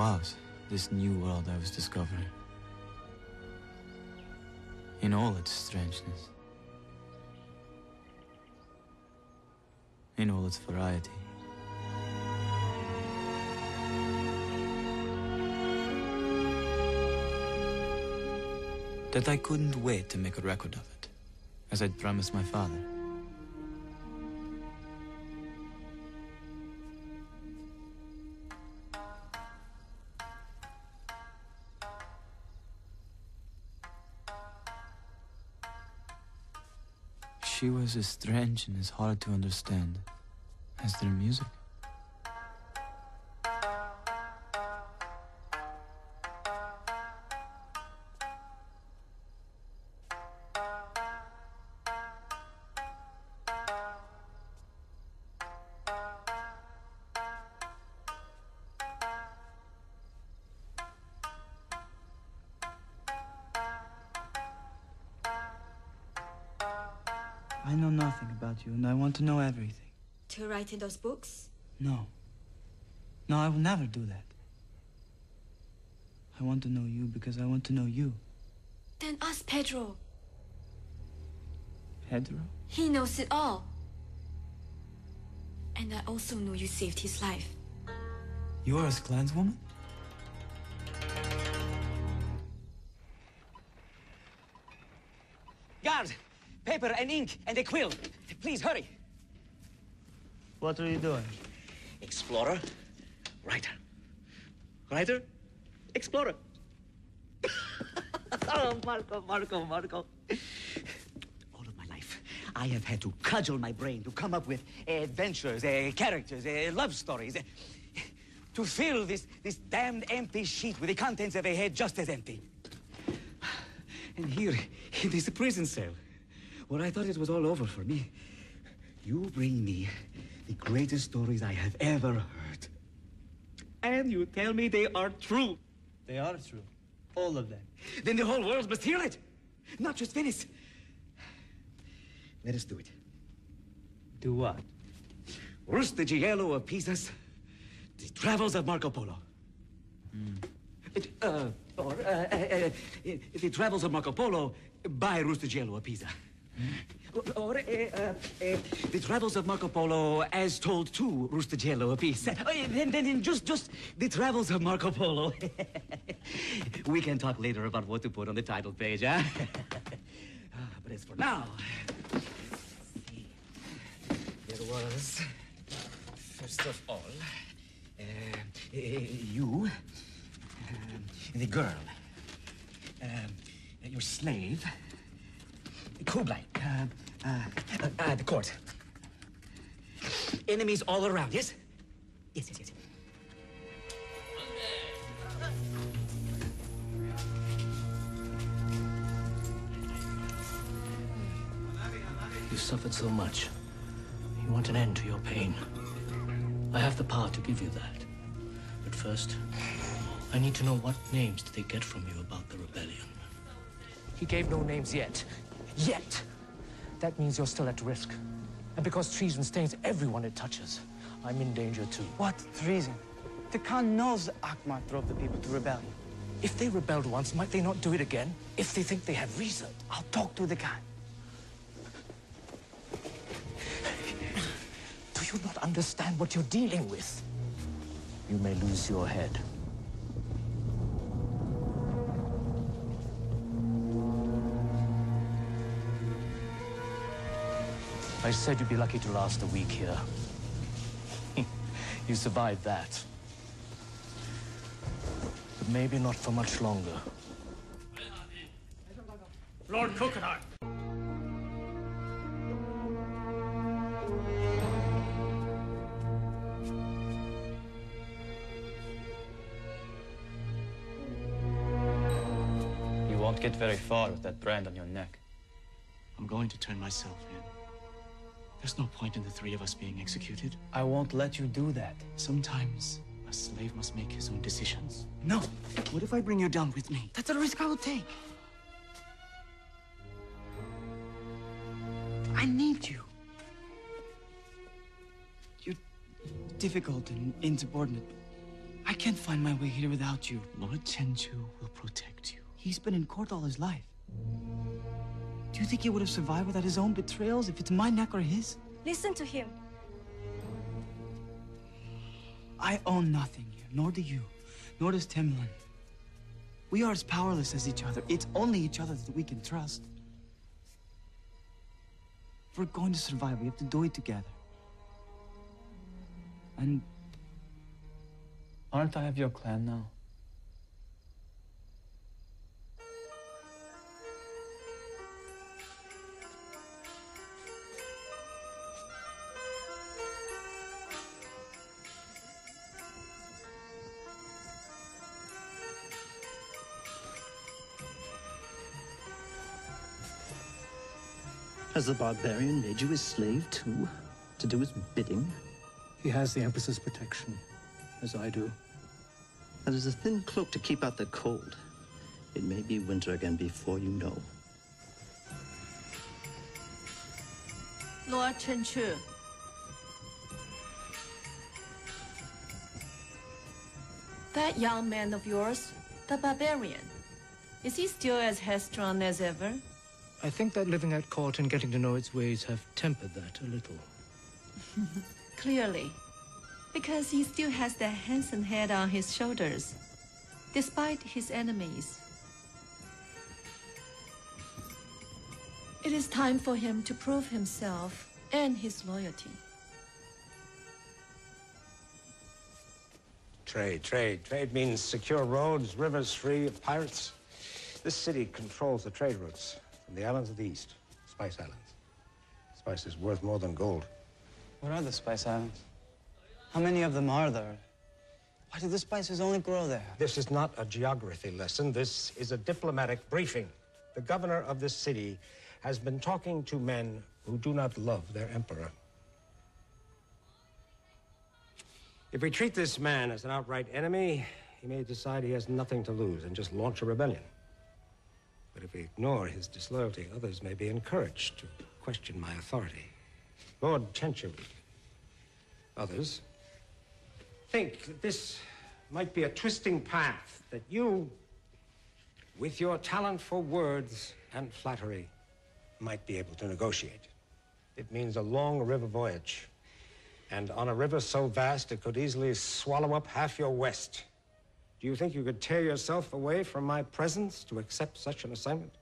S4: Was this new world I was discovering. In all its strangeness. In all its variety. That I couldn't wait to make a record of it, as I'd promised my father. As strange and as hard to understand as their music.
S13: About you, and I want to know everything.
S19: To write in those books?
S13: No. No, I will never do that. I want to know you because I want to know you.
S19: Then ask Pedro.
S13: Pedro?
S19: He knows it all. And I also know you saved his life.
S4: You are his clanswoman?
S30: Guard! Paper and ink and a quill. Please hurry.
S13: What are you doing?
S30: Explorer, writer. Writer, explorer. oh, Marco, Marco, Marco. All of my life, I have had to cudgel my brain to come up with adventures, uh, characters, uh, love stories. uh, to fill this, this damned empty sheet with the contents of a head just as empty. And here, in this prison cell, where I thought it was all over for me, you bring me the greatest stories I have ever heard. And you tell me they are true.
S13: They are true. All of them.
S30: Then the whole world must hear it, not just Venice. Let us do it.
S13: Do what?
S30: Rustichello of Pisa's The Travels of Marco Polo. It, uh, or, uh, uh, uh, The Travels of Marco Polo by Rustichello of Pisa. Or uh, uh, uh, The Travels of Marco Polo as told to Rustichello of Pisa. Oh, then, then, just, just The Travels of Marco Polo. we can talk later about what to put on the title page, huh? Ah, but as for now, there was, first of all, uh, you, um, the girl, um, your slave, Kublai, uh, uh, uh, uh, the court. Enemies all around, yes? Yes, yes, yes.
S31: You suffered so much. You want an end to your pain. I have the power to give you that. But first, I need to know what names did they get from you about the rebellion.
S8: He gave no names yet. Yet! That means you're still at risk. And because treason stains everyone it touches, I'm in danger too.
S13: What treason? The Khan knows Ahmad drove the people to rebellion.
S8: If they rebelled once, might they not do it again? If they think they have reason.
S4: I'll talk to the Khan.
S8: Do you not understand what you're dealing with? You may lose your head. I said you'd be lucky to last a week here. you survived that. But maybe not for much longer.
S16: Lord Coconut.
S32: You won't get very far with that brand on your neck.
S25: I'm going to turn myself in. There's no point in the three of us being executed.
S32: I won't let you do that.
S25: Sometimes a slave must make his own decisions.
S4: No. What if I bring you down with me? That's a risk I will take. I need you. You're difficult and insubordinate. I can't find my way here without you.
S25: Lord Chenchu will protect you.
S4: He's been in court all his life. Do you think he would have survived without his own betrayals if it's my neck or his?
S26: Listen to him.
S4: I own nothing here, nor do you, nor does Timlin. We are as powerless as each other. It's only each other that we can trust. If we're going to survive, we have to do it together. And
S32: Aren't I of your clan now?
S29: Has the barbarian made you his slave too? To do his bidding?
S8: He has the Empress's protection, as I do.
S29: That is a thin cloak to keep out the cold. It may be winter again before you know.
S19: Lord Chenchu. That young man of yours, the barbarian, is he still as headstrong as ever?
S8: I think that living at court and getting to know its ways have tempered that a little.
S19: Clearly. Because he still has that handsome head on his shoulders, despite his enemies. It is time for him to prove himself and his loyalty.
S17: Trade, trade. Trade means secure roads, rivers free of pirates. This city controls the trade routes from the islands of the east, Spice Islands. Spice is worth more than gold.
S4: what are the Spice Islands? How many of them are there? Why do the spices only grow there?
S17: This is not a geography lesson. This is a diplomatic briefing. The governor of this city has been talking to men who do not love their emperor. If we treat this man as an outright enemy, he may decide he has nothing to lose and just launch a rebellion. But if we ignore his disloyalty, others may be encouraged to question my authority. Lord Chenchu, others, think that this might be a twisting path that you, with your talent for words and flattery, might be able to negotiate. It means a long river voyage. And on a river so vast it could easily swallow up half your west. Do you think you could tear yourself away from my presence to accept such an assignment?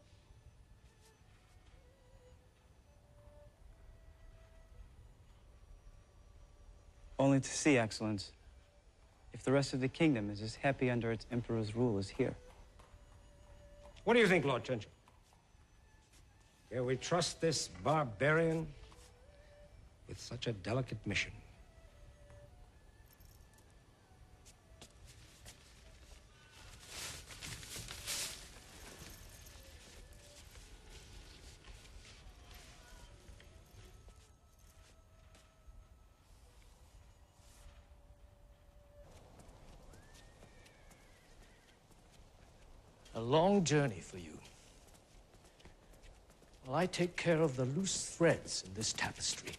S4: Only to see, Excellence, if the rest of the kingdom is as happy under its emperor's rule as here.
S17: What do you think, Lord Chenchu? Can we trust this barbarian with such a delicate mission?
S8: A long journey for you. While I take care of the loose threads in this tapestry.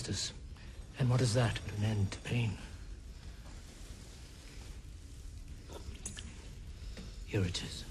S31: Justice. And what is that but an end to pain? Here it is.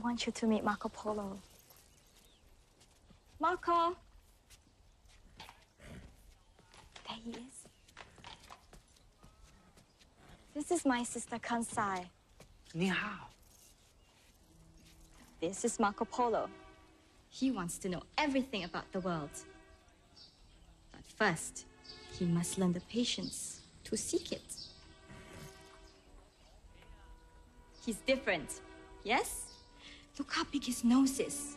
S26: Want you to meet Marco Polo. Marco! There he is. This is my sister Kansai.
S27: Ni hao.
S26: This is Marco Polo. He wants to know everything about the world. But first, he must learn the patience to seek it. He's different, yes? Look how big his nose is.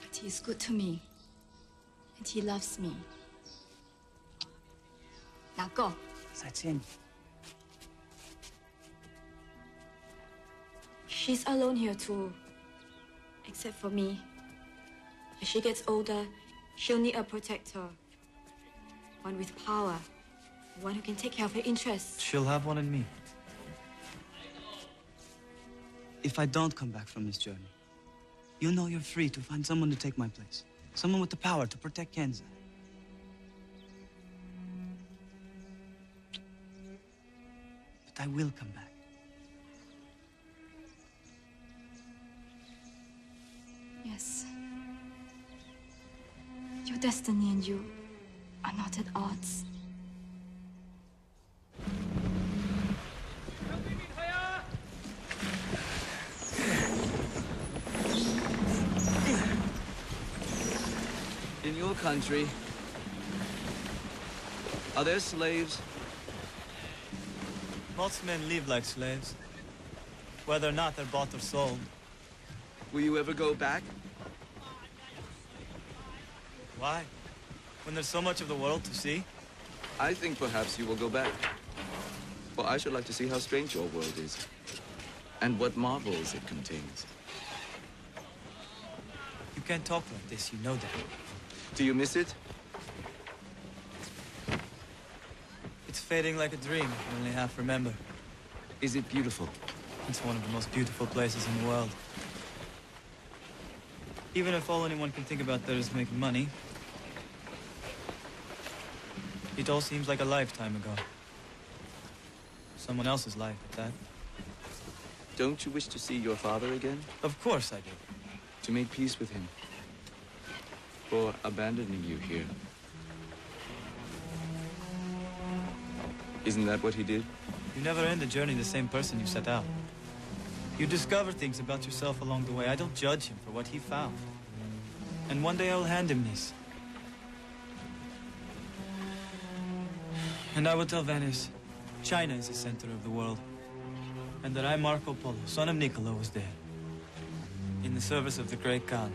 S26: But he's good to me. And he loves me. Now go.
S27: 再见。
S26: She's alone here too. Except for me. As she gets older, she'll need a protector. One with power. One who can take care of her interests.
S4: She'll have one in me. If I don't come back from this journey, you know you're free to find someone to take my place. Someone with the power to protect Kenza. But I will come back.
S26: Yes. Your destiny and you are not at odds.
S33: In your country, are there slaves?
S4: Most men live like slaves, whether or not they're bought or sold.
S33: Will you ever go back?
S4: Why? When there's so much of the world to see?
S33: I think perhaps you will go back. For I should like to see how strange your world is. And what marvels it contains.
S4: You can't talk like this, you know that.
S33: Do you miss it?
S4: It's fading like a dream, you only half remember.
S33: Is it beautiful?
S4: It's one of the most beautiful places in the world. Even if all anyone can think about there is making money, it all seems like a lifetime ago. Someone else's life at that.
S33: Don't you wish to see your father again?
S4: Of course I do.
S33: To make peace with him. For abandoning you here. Isn't that what he did?
S4: You never end a journey the same person you set out. You discover things about yourself along the way. I don't judge him for what he found. And one day I will hand him this. And I will tell Venice, China is the center of the world. And that I, Marco Polo, son of Niccolo, was there. In the service of the great Khan.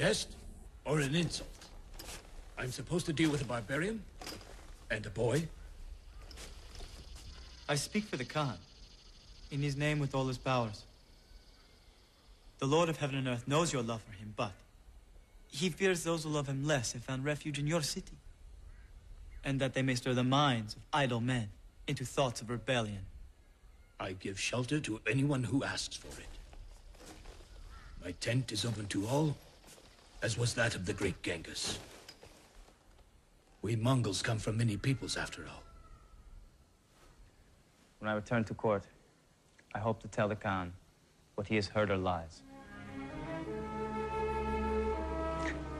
S15: Jest or an insult? I'm supposed to deal with a barbarian? And a boy?
S4: I speak for the Khan. In his name with all his powers. The Lord of heaven and earth knows your love for him, but he fears those who love him less have found refuge in your city. And that they may stir the minds of idle men into thoughts of rebellion.
S15: I give shelter to anyone who asks for it. My tent is open to all, as was that of the great Genghis. We Mongols come from many peoples, after all.
S16: When I return to court, I hope to tell the Khan
S4: what he has heard are lies.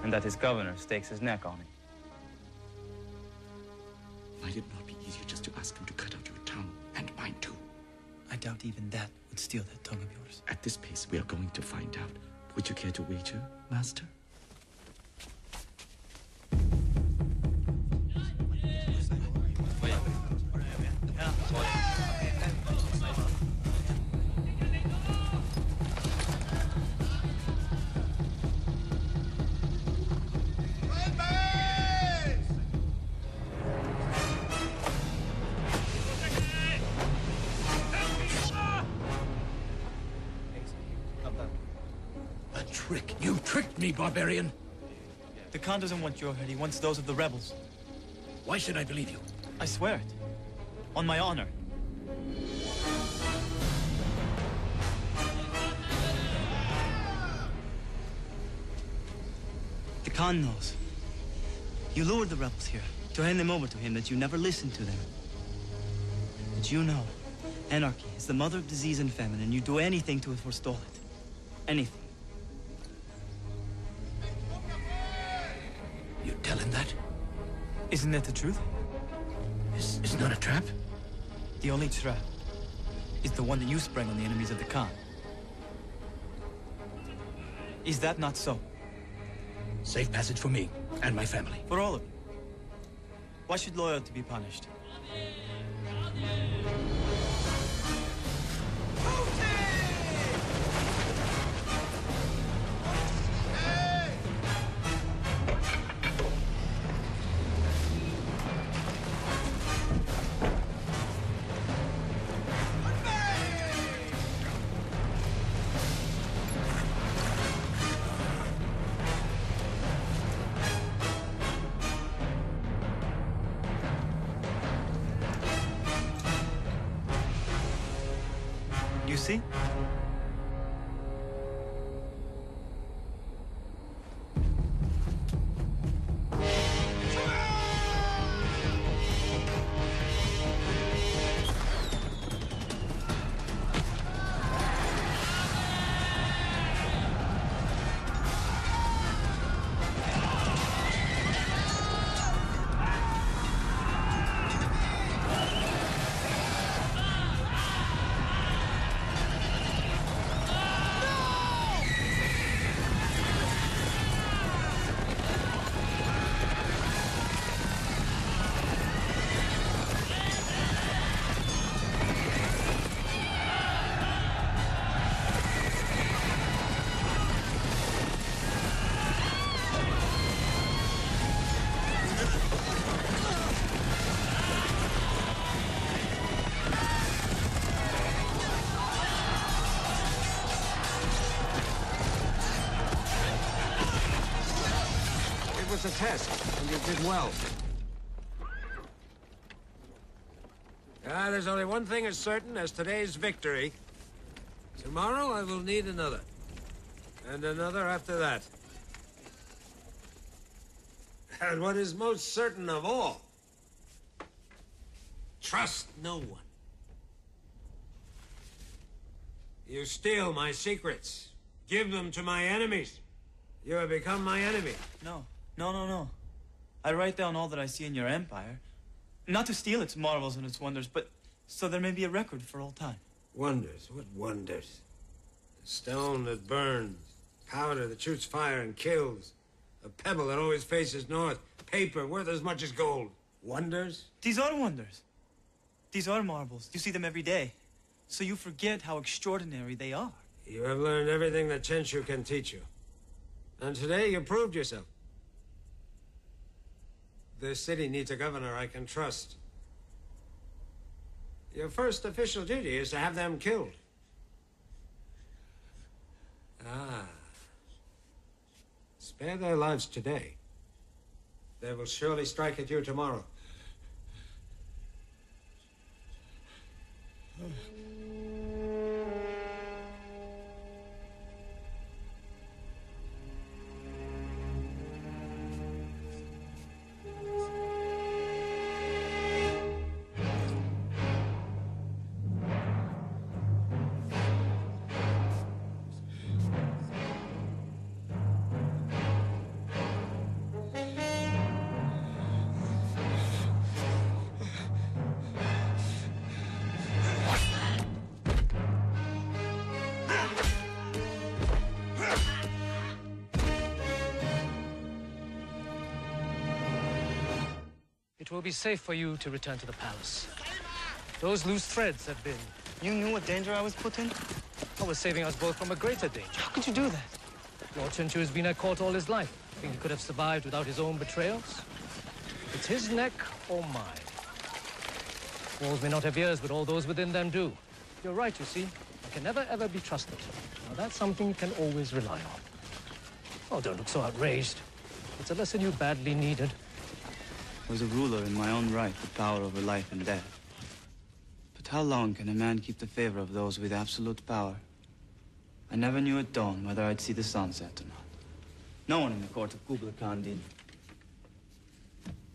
S4: And that his governor stakes his neck on it.
S25: Might it not be easier just to ask him to cut out your tongue and mine too?
S4: I doubt even that would steal that tongue of yours.
S25: At this pace, we are going to find out. Would you care to wager, Master?
S15: Barbarian.
S4: The Khan doesn't want your head, he wants those of the rebels.
S15: Why should I believe you?
S4: I swear it. On my honor. The Khan knows. You lured the rebels here to hand them over to him, that you never listened to them. But you know, anarchy is the mother of disease and famine, and you do anything to forestall it. Anything. Isn't that the truth?
S15: Is not a trap?
S4: The only trap is the one that you sprang on the enemies of the Khan. Is that not so?
S15: Safe passage for me and my family.
S4: For all of you. Why should loyalty be punished?
S34: It was a test, and you did well.
S17: Ah, there's only one thing as certain as today's victory. Tomorrow I will need another. And another after that. And what is most certain of all, trust no one. You steal my secrets. Give them to my enemies. You have become my enemy.
S4: No, no, no, no. I write down all that I see in your empire. Not to steal its marvels and its wonders, but so there may be a record for all time.
S17: Wonders? What wonders? A stone that burns, powder that shoots fire and kills, a pebble that always faces north, paper worth as much as gold. Wonders?
S4: These are wonders. These are marvels. You see them every day. So you forget how extraordinary they are.
S17: You have learned everything that Chenchu can teach you. And today you proved yourself. This city needs a governor I can trust. Your first official duty is to have them killed. Ah. Spare their lives today. They will surely strike at you tomorrow.
S8: Will be safe for you to return to the palace. Those loose threads have been.
S13: You knew what danger I was put in?
S8: I was saving us both from a greater danger.
S13: How could you do that?
S8: Lord Chenchu has been at court all his life. Think he could have survived without his own betrayals? It's his neck or mine. Walls may not have ears, but all those within them do. You're right, you see. I can never, ever be trusted. Now, that's something you can always rely on. Oh, don't look so outraged. It's a lesson you badly needed.
S4: I was a ruler in my own right with power over life and death. But how long can a man keep the favor of those with absolute power? I never knew at dawn whether I'd see the sunset or not. No one in the court of Kublai Khan did.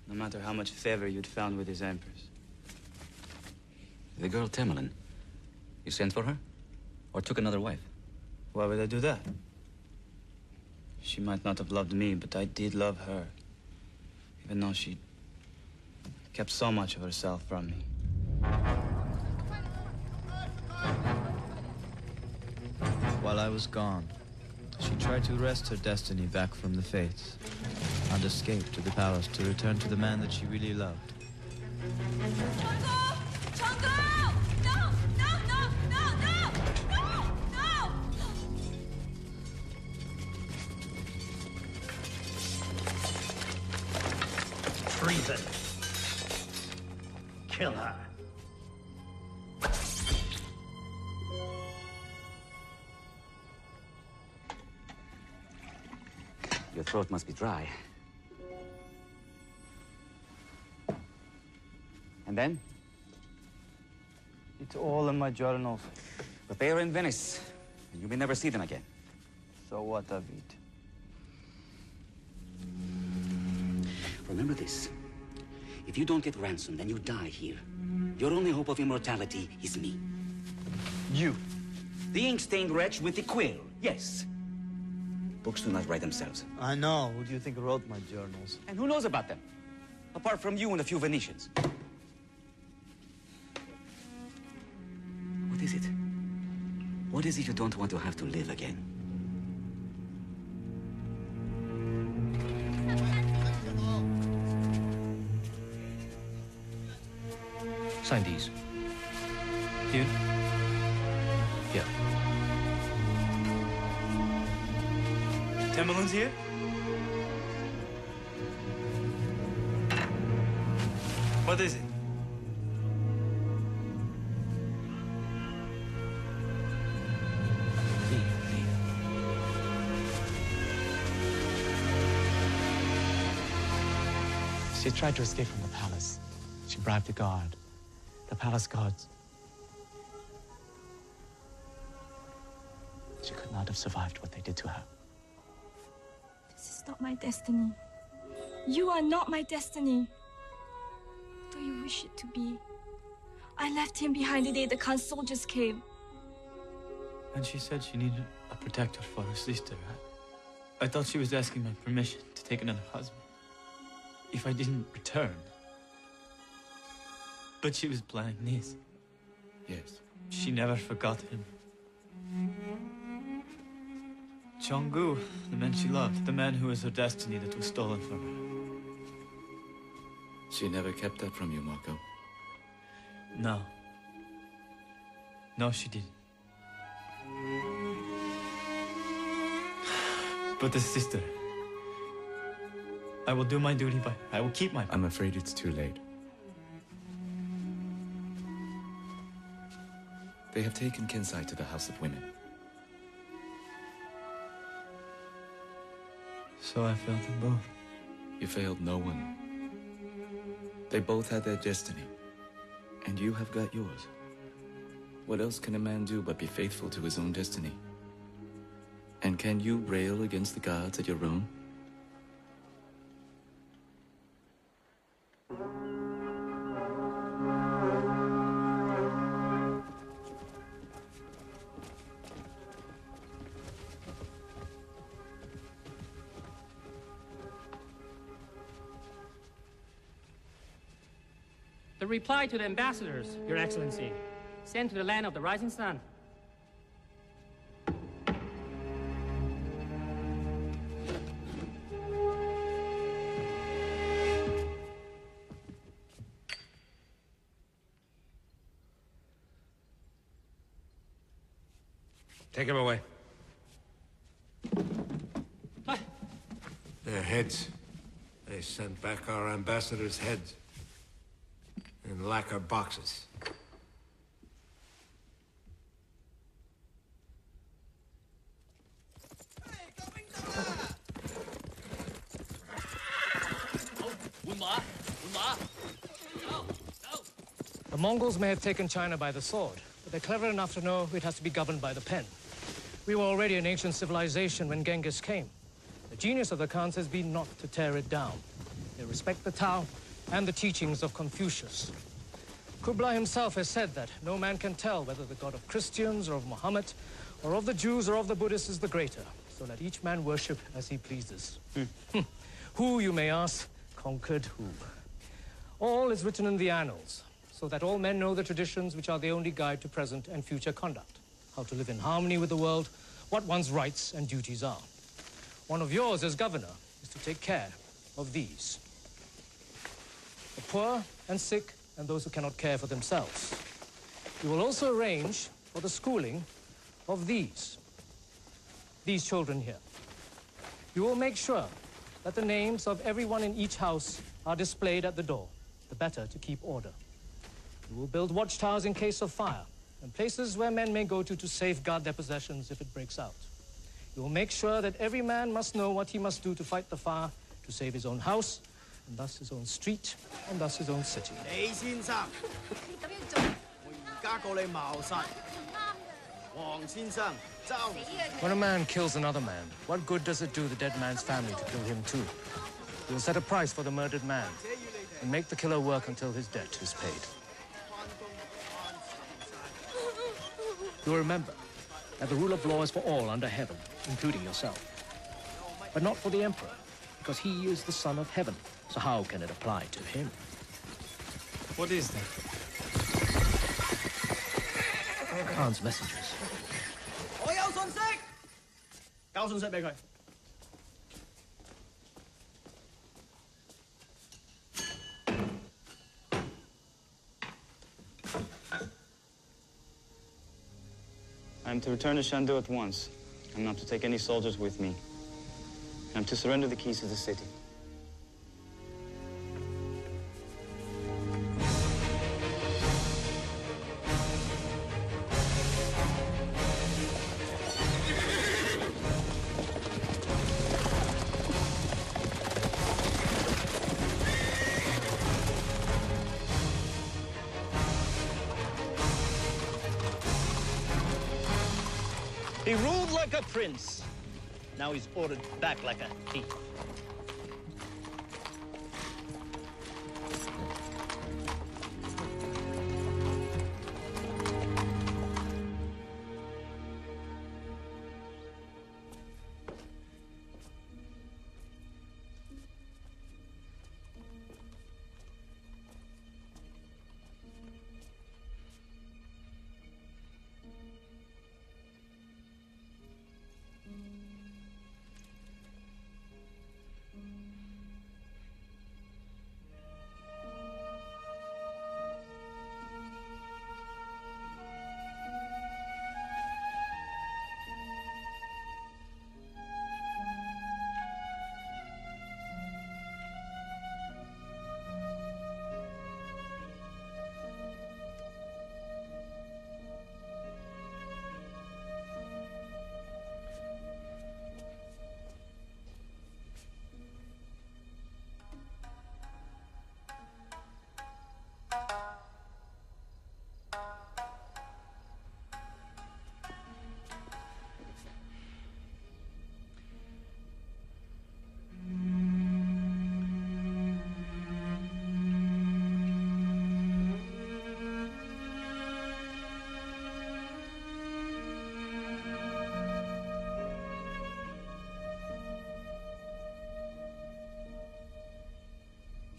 S4: No matter how much favor you'd found with his empress.
S30: The girl Temelin. You sent for her? Or took another wife?
S4: Why would I do that? She might not have loved me, but I did love her. Even though she kept so much of herself from me.
S35: While I was gone, she tried to wrest her destiny back from the fates and escape to the palace to return to the man that she really loved.
S15: Treason. Kill her.
S30: Your throat must be dry. And then?
S4: It's all in my journals.
S30: But they are in Venice, and you may never see them again.
S4: So what of it?
S30: Remember this. If you don't get ransom, then you die here. Your only hope of immortality is me.
S4: You?
S30: The ink-stained wretch with the quill, yes. Books do not write themselves.
S35: I know. Who do you think wrote my journals?
S30: And who knows about them? Apart from you and a few Venetians. What is it? What is it you don't want to have to live again?
S31: Sign these.
S4: Here?
S31: Yeah.
S4: Temelin's here? What is it?
S25: She tried to escape from the palace. She bribed a guard, the palace guards. She could not have survived what they did to her.
S26: This is not my destiny. You are not my destiny. Though you wish it to be. I left him behind the day the Khan soldiers came.
S4: And she said she needed a protector for her sister. I, I thought she was asking my permission to take another husband. If I didn't return. But she was planning this.
S33: Yes.
S4: She never forgot him. Chonggu, the man she loved, the man who was her destiny that was stolen from her.
S33: She never kept that from you, Marco.
S4: No. No, she didn't. But the sister. I will do my duty by. I will keep my.
S33: I'm afraid it's too late. They have taken Kensai to the House of Women.
S4: So I failed them both.
S33: You failed no one. They both had their destiny, and you have got yours. What else can a man do but be faithful to his own destiny? And can you rail against the gods at your own?
S16: The reply to the ambassadors, Your Excellency, sent to the land of the rising sun.
S17: Take him away. What? Their heads. They sent back our ambassador's heads. Lacquer boxes.
S8: The Mongols may have taken China by the sword, but they're clever enough to know it has to be governed by the pen. We were already an ancient civilization when Genghis came. The genius of the Khans has been not to tear it down. They respect the Tao and the teachings of Confucius. Kublai himself has said that no man can tell whether the God of Christians or of Muhammad or of the Jews or of the Buddhists is the greater. So let each man worship as he pleases. Hmm. who, you may ask, conquered who? All is written in the annals, so that all men know the traditions which are the only guide to present and future conduct, how to live in harmony with the world, what one's rights and duties are. One of yours as governor is to take care of these. The poor and sick and those who cannot care for themselves. You will also arrange for the schooling of these, these children here. You will make sure that the names of everyone in each house are displayed at the door, the better to keep order. You will build watchtowers in case of fire, and places where men may go to to safeguard their possessions if it breaks out. You will make sure that every man must know what he must do to fight the fire, to save his own house, and thus his own street, and thus his own city.
S29: 李先生，我而家告你谋杀。黄先生，周。
S8: When a man kills another man, what good does it do the dead man's family to kill him too? You'll set a price for the murdered man, and make the killer work until his debt is paid. You'll remember that the rule of law is for all under heaven, including yourself. But not for the emperor, because he is the son of heaven. So how can it apply to him?
S4: What is that?
S8: Khan's messengers.
S29: 我有信息，交信息俾佢。
S4: I am to return to Shandu at once. I'm not to take any soldiers with me. I'm to surrender the keys to the city.
S29: Prince. Now he's ordered back like a thief.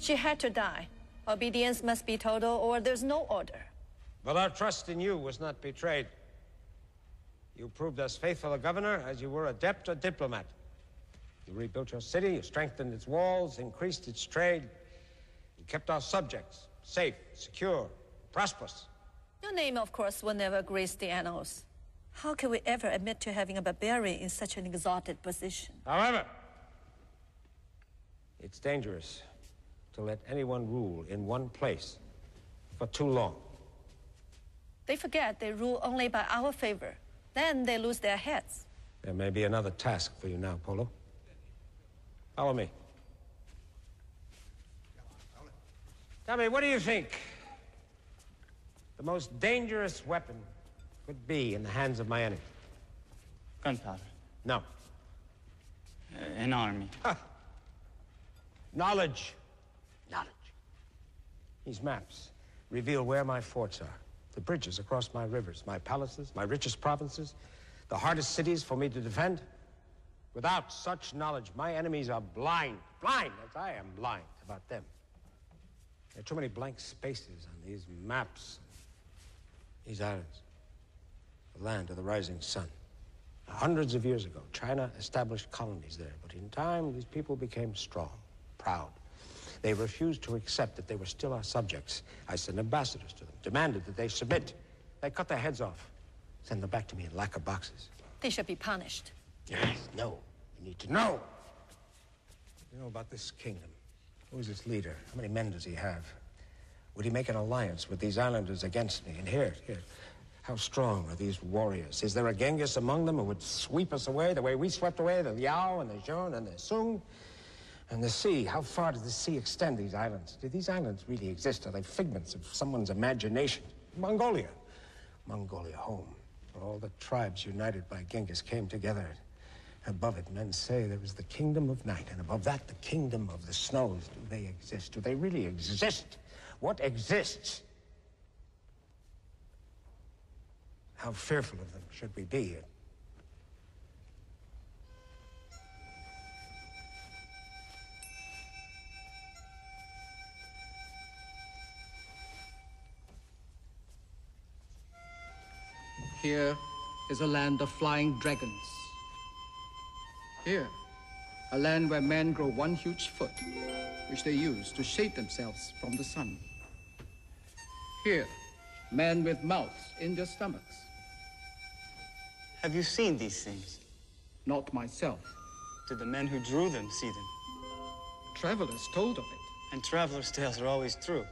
S19: She had to die. Obedience must be total, or there's no order.
S17: But our trust in you was not betrayed. You proved as faithful a governor as you were adept a diplomat. You rebuilt your city, you strengthened its walls, increased its trade. You kept our subjects safe, secure, prosperous.
S19: Your name, of course, will never grace the annals. How can we ever admit to having a barbarian in such an exalted position?
S17: However, it's dangerous to let anyone rule in one place for too long.
S19: They forget they rule only by our favor. Then they lose their heads.
S17: There may be another task for you now, Polo. Follow me. Tell me, what do you think the most dangerous weapon could be in the hands of my enemy?
S13: Gunpowder.
S17: No.
S13: Uh, an army.
S17: Knowledge. Knowledge. These maps reveal where my forts are, the bridges across my rivers, my palaces, my richest provinces, the hardest cities for me to defend. Without such knowledge, my enemies are blind, blind as I am blind about them. There are too many blank spaces on these maps, these islands, the land of the rising sun. Hundreds of years ago, China established colonies there, but in time, these people became strong, proud. They refused to accept that they were still our subjects. I sent ambassadors to them, demanded that they submit. They cut their heads off, send them back to me in lacquer boxes.
S19: They should be punished.
S17: Yes, no. You need to know. You know about this kingdom. Who's its leader? How many men does he have? Would he make an alliance with these islanders against me? And here, here, how strong are these warriors? Is there a Genghis among them who would sweep us away the way we swept away the Liao and the Zhou and the Sung? And the sea, how far does the sea extend these islands? Do these islands really exist? Are they figments of someone's imagination? Mongolia. Mongolia, home. Where all the tribes united by Genghis came together. Above it, men say there is the kingdom of night, and above that, the kingdom of the snows. Do they exist? Do they really exist? What exists? How fearful of them should we be?
S36: Here is a land of flying dragons. Here, a land where men grow one huge foot, which they use to shade themselves from the sun. Here, men with mouths in their stomachs.
S13: Have you seen these things?
S36: Not myself.
S13: Did the men who drew them see them?
S36: Travelers told of it.
S13: And travelers' tales are always true.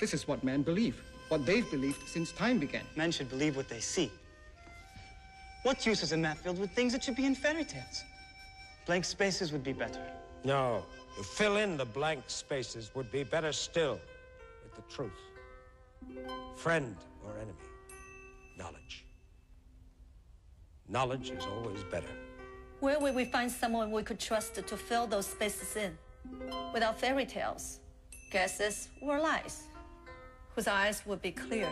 S36: This is what men believe, what they've believed since time began.
S13: Men should believe what they see. What use is a map filled with things that should be in fairy tales? Blank spaces would be better.
S17: No. To fill in the blank spaces would be better still with the truth. Friend or enemy. Knowledge. Knowledge is always better.
S19: Where will we find someone we could trust to fill those spaces in? Without fairy tales, guesses, or lies. Whose eyes will be clear,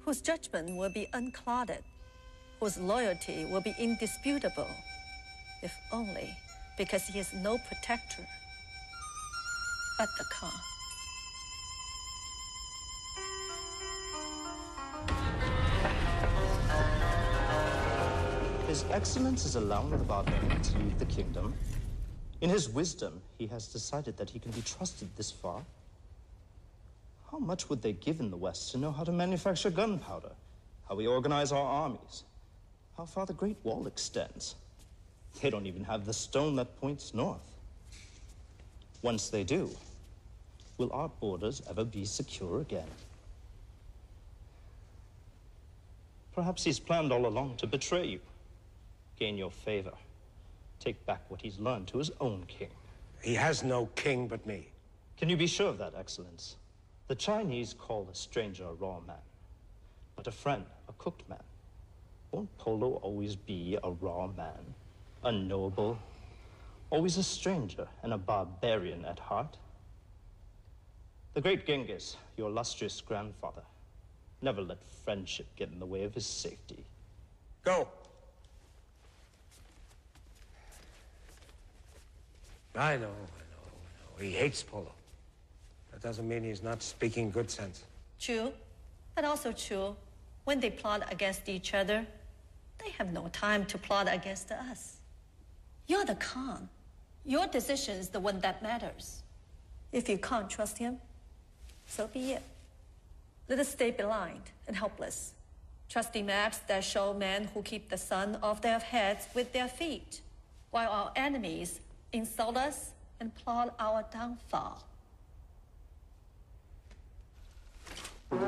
S19: whose judgment will be unclouded, whose loyalty will be indisputable, if only because he has no protector but the Khan.
S29: His Excellence is allowing the barbarian to leave the kingdom. In his wisdom, he has decided that he can be trusted this far. How much would they give in the West to know how to manufacture gunpowder, how we organize our armies, how far the Great Wall extends? They don't even have the stone that points north. Once they do, will our borders ever be secure again? Perhaps he's planned all along to betray you, gain your favor, take back what he's learned to his own king.
S17: He has no king but me.
S29: Can you be sure of that, Excellence? The Chinese call a stranger a raw man, but a friend a cooked man. Won't Polo always be a raw man? unknowable, always a stranger and a barbarian at heart. The great Genghis, your illustrious grandfather, never let friendship get in the way of his safety.
S17: Go. I know, I know, I know. He hates Polo. That doesn't mean he's not speaking good sense.
S19: True, but also true. When they plot against each other, they have no time to plot against us. You're the Khan. Your decision is the one that matters. If you can't trust him, so be it. Let us stay blind and helpless Trusty maps that show men who keep the sun off their heads with their feet, while our enemies insult us and plot our downfall.
S4: And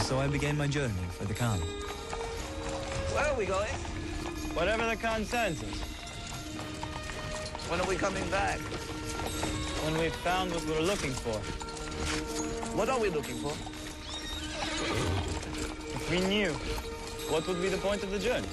S4: so I began my journey for the Khan.
S33: Where are we going?
S4: Whatever the Khan sends us.
S33: When are we coming back?
S4: When we've found what we're looking for.
S33: What are we looking for?
S4: If we knew, what would be the point of the journey?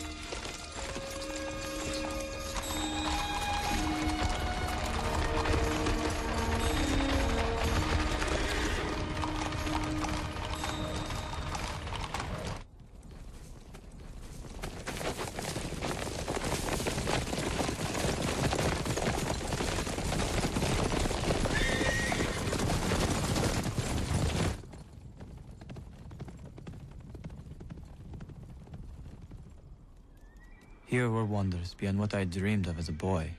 S4: Wonders beyond what I dreamed of as a boy,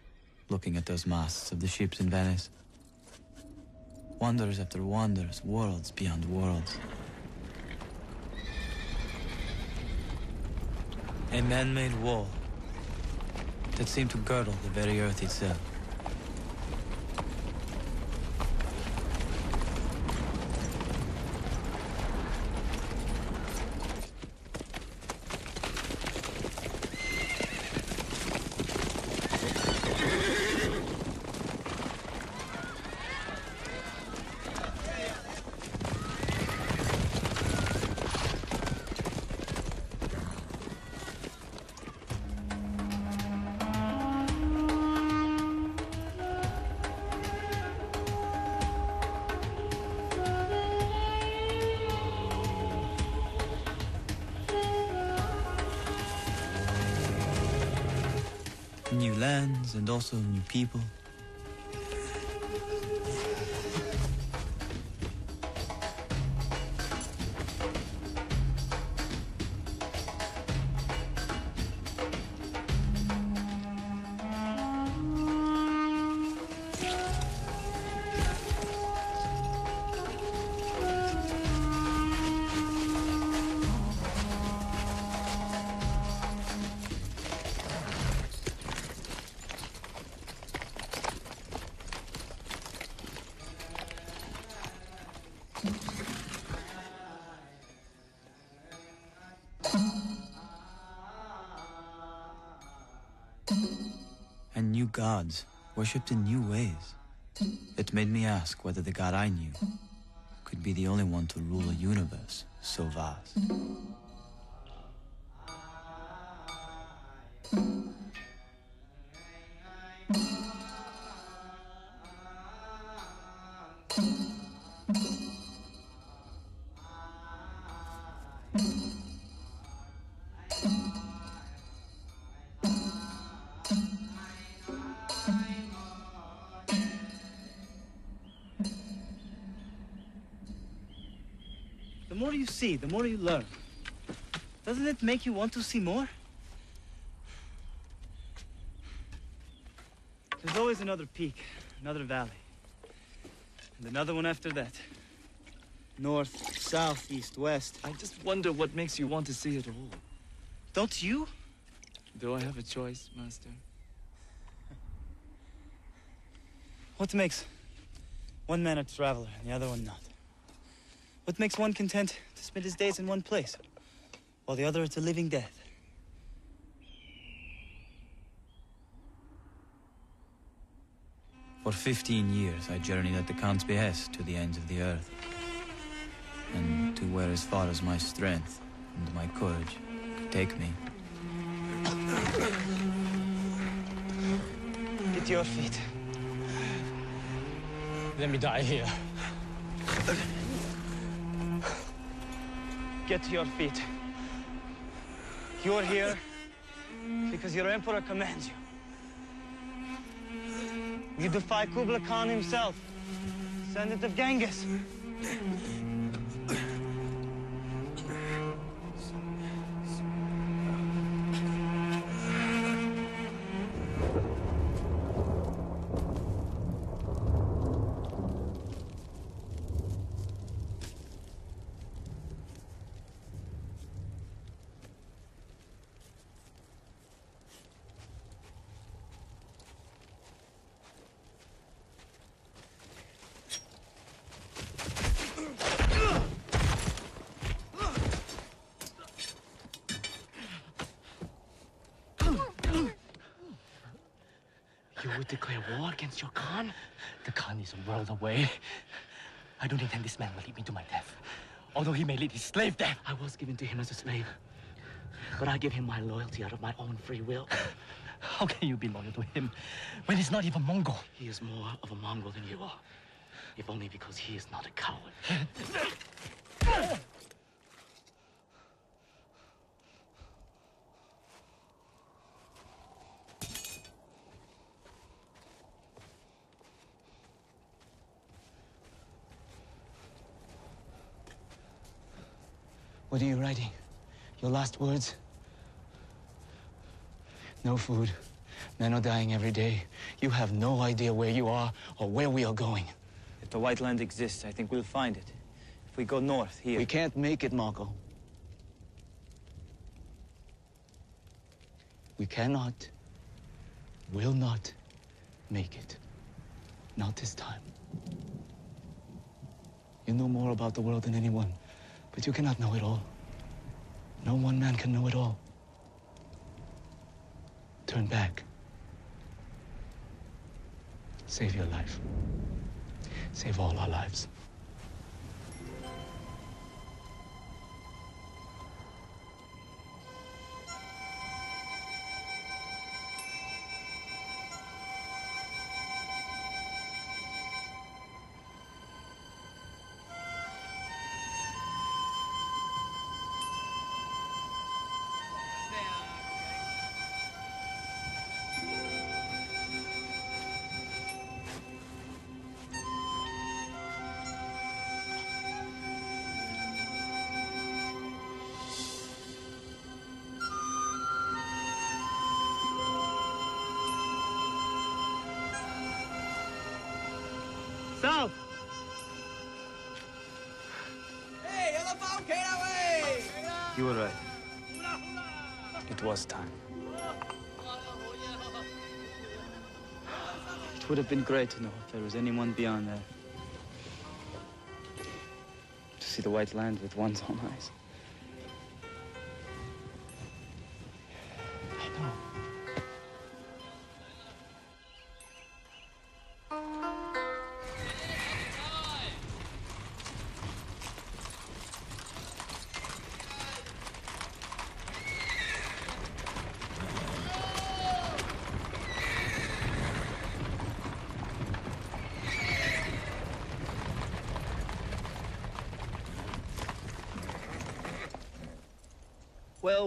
S4: looking at those masts of the ships in Venice. Wonders after wonders, worlds beyond worlds. A man-made wall that seemed to girdle the very earth itself. Also new people. Worshipped in new ways. It made me ask whether the god I knew could be the only one to rule a universe so vast.
S13: The more you learn. Doesn't it make you want to see more? There's always another peak, another valley. And another one after that. North, south, east, west.
S33: I just wonder what makes you want to see it all.
S13: Don't you?
S33: Do I have a choice, Master?
S13: What makes one man a traveler and the other one not? What makes one content to spend his days in one place, while the other is a living death?
S4: For 15 years, I journeyed at the Khan's behest to the ends of the earth. And to where as far as my strength and my courage could take me.
S13: Get to your feet.
S8: Let me die here.
S13: Get to your feet. You're here because your emperor commands you. You defy Kublai Khan himself, descendant of Genghis.
S25: You would declare war against your Khan? The Khan is a world away. I don't intend this man will lead me to my death. Although he may lead his slave death. I was given to him as a slave. But I give him my loyalty out of my own free will. How can you be loyal to him when he's not even Mongol? He is more of a Mongol than you are. If only because he is not a coward.
S4: What are you writing? Your last words? No food. Men are dying every day. You have no idea where you are or where we are going.
S37: If the White Land exists, I think we'll find it. If we go north, here...
S4: We can't make it, Marco. We cannot, will not make it. Not this time. You know more about the world than anyone, but you cannot know it all. No one man can know it all. Turn back. Save your life. Save all our lives.
S37: Great to know if there was anyone beyond there. To see the White Land with one's own eyes.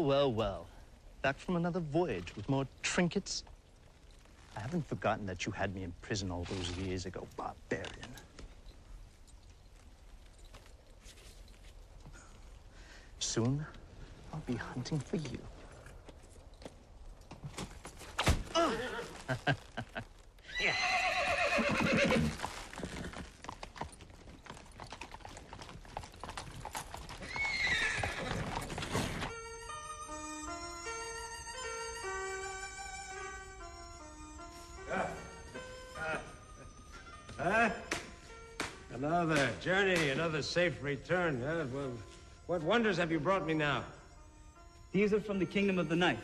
S29: Well, well. Back from another voyage with more trinkets. I haven't forgotten that you had me in prison all those years ago, barbarian. Soon, I'll be hunting for you.
S17: Safe return. Huh? Well, what wonders have you brought me now?
S4: These are from the Kingdom of the Night.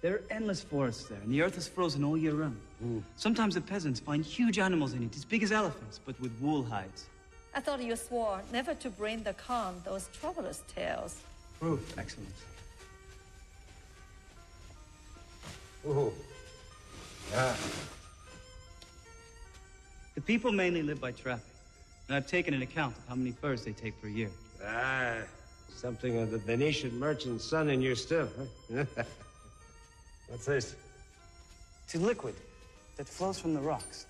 S4: There are endless forests there, and the earth is frozen all year round. Hmm. Sometimes the peasants find huge animals in it, as big as elephants, but with wool hides.
S19: I thought you swore never to bring the Khan those travelers' tales.
S4: Proof, Excellency.
S17: Ooh. Yeah.
S4: The people mainly live by trapping, and I've taken an account of how many furs they take per year.
S17: Ah, something of the Venetian merchant's son in you still, huh? What's this?
S4: It's a liquid that flows from the rocks,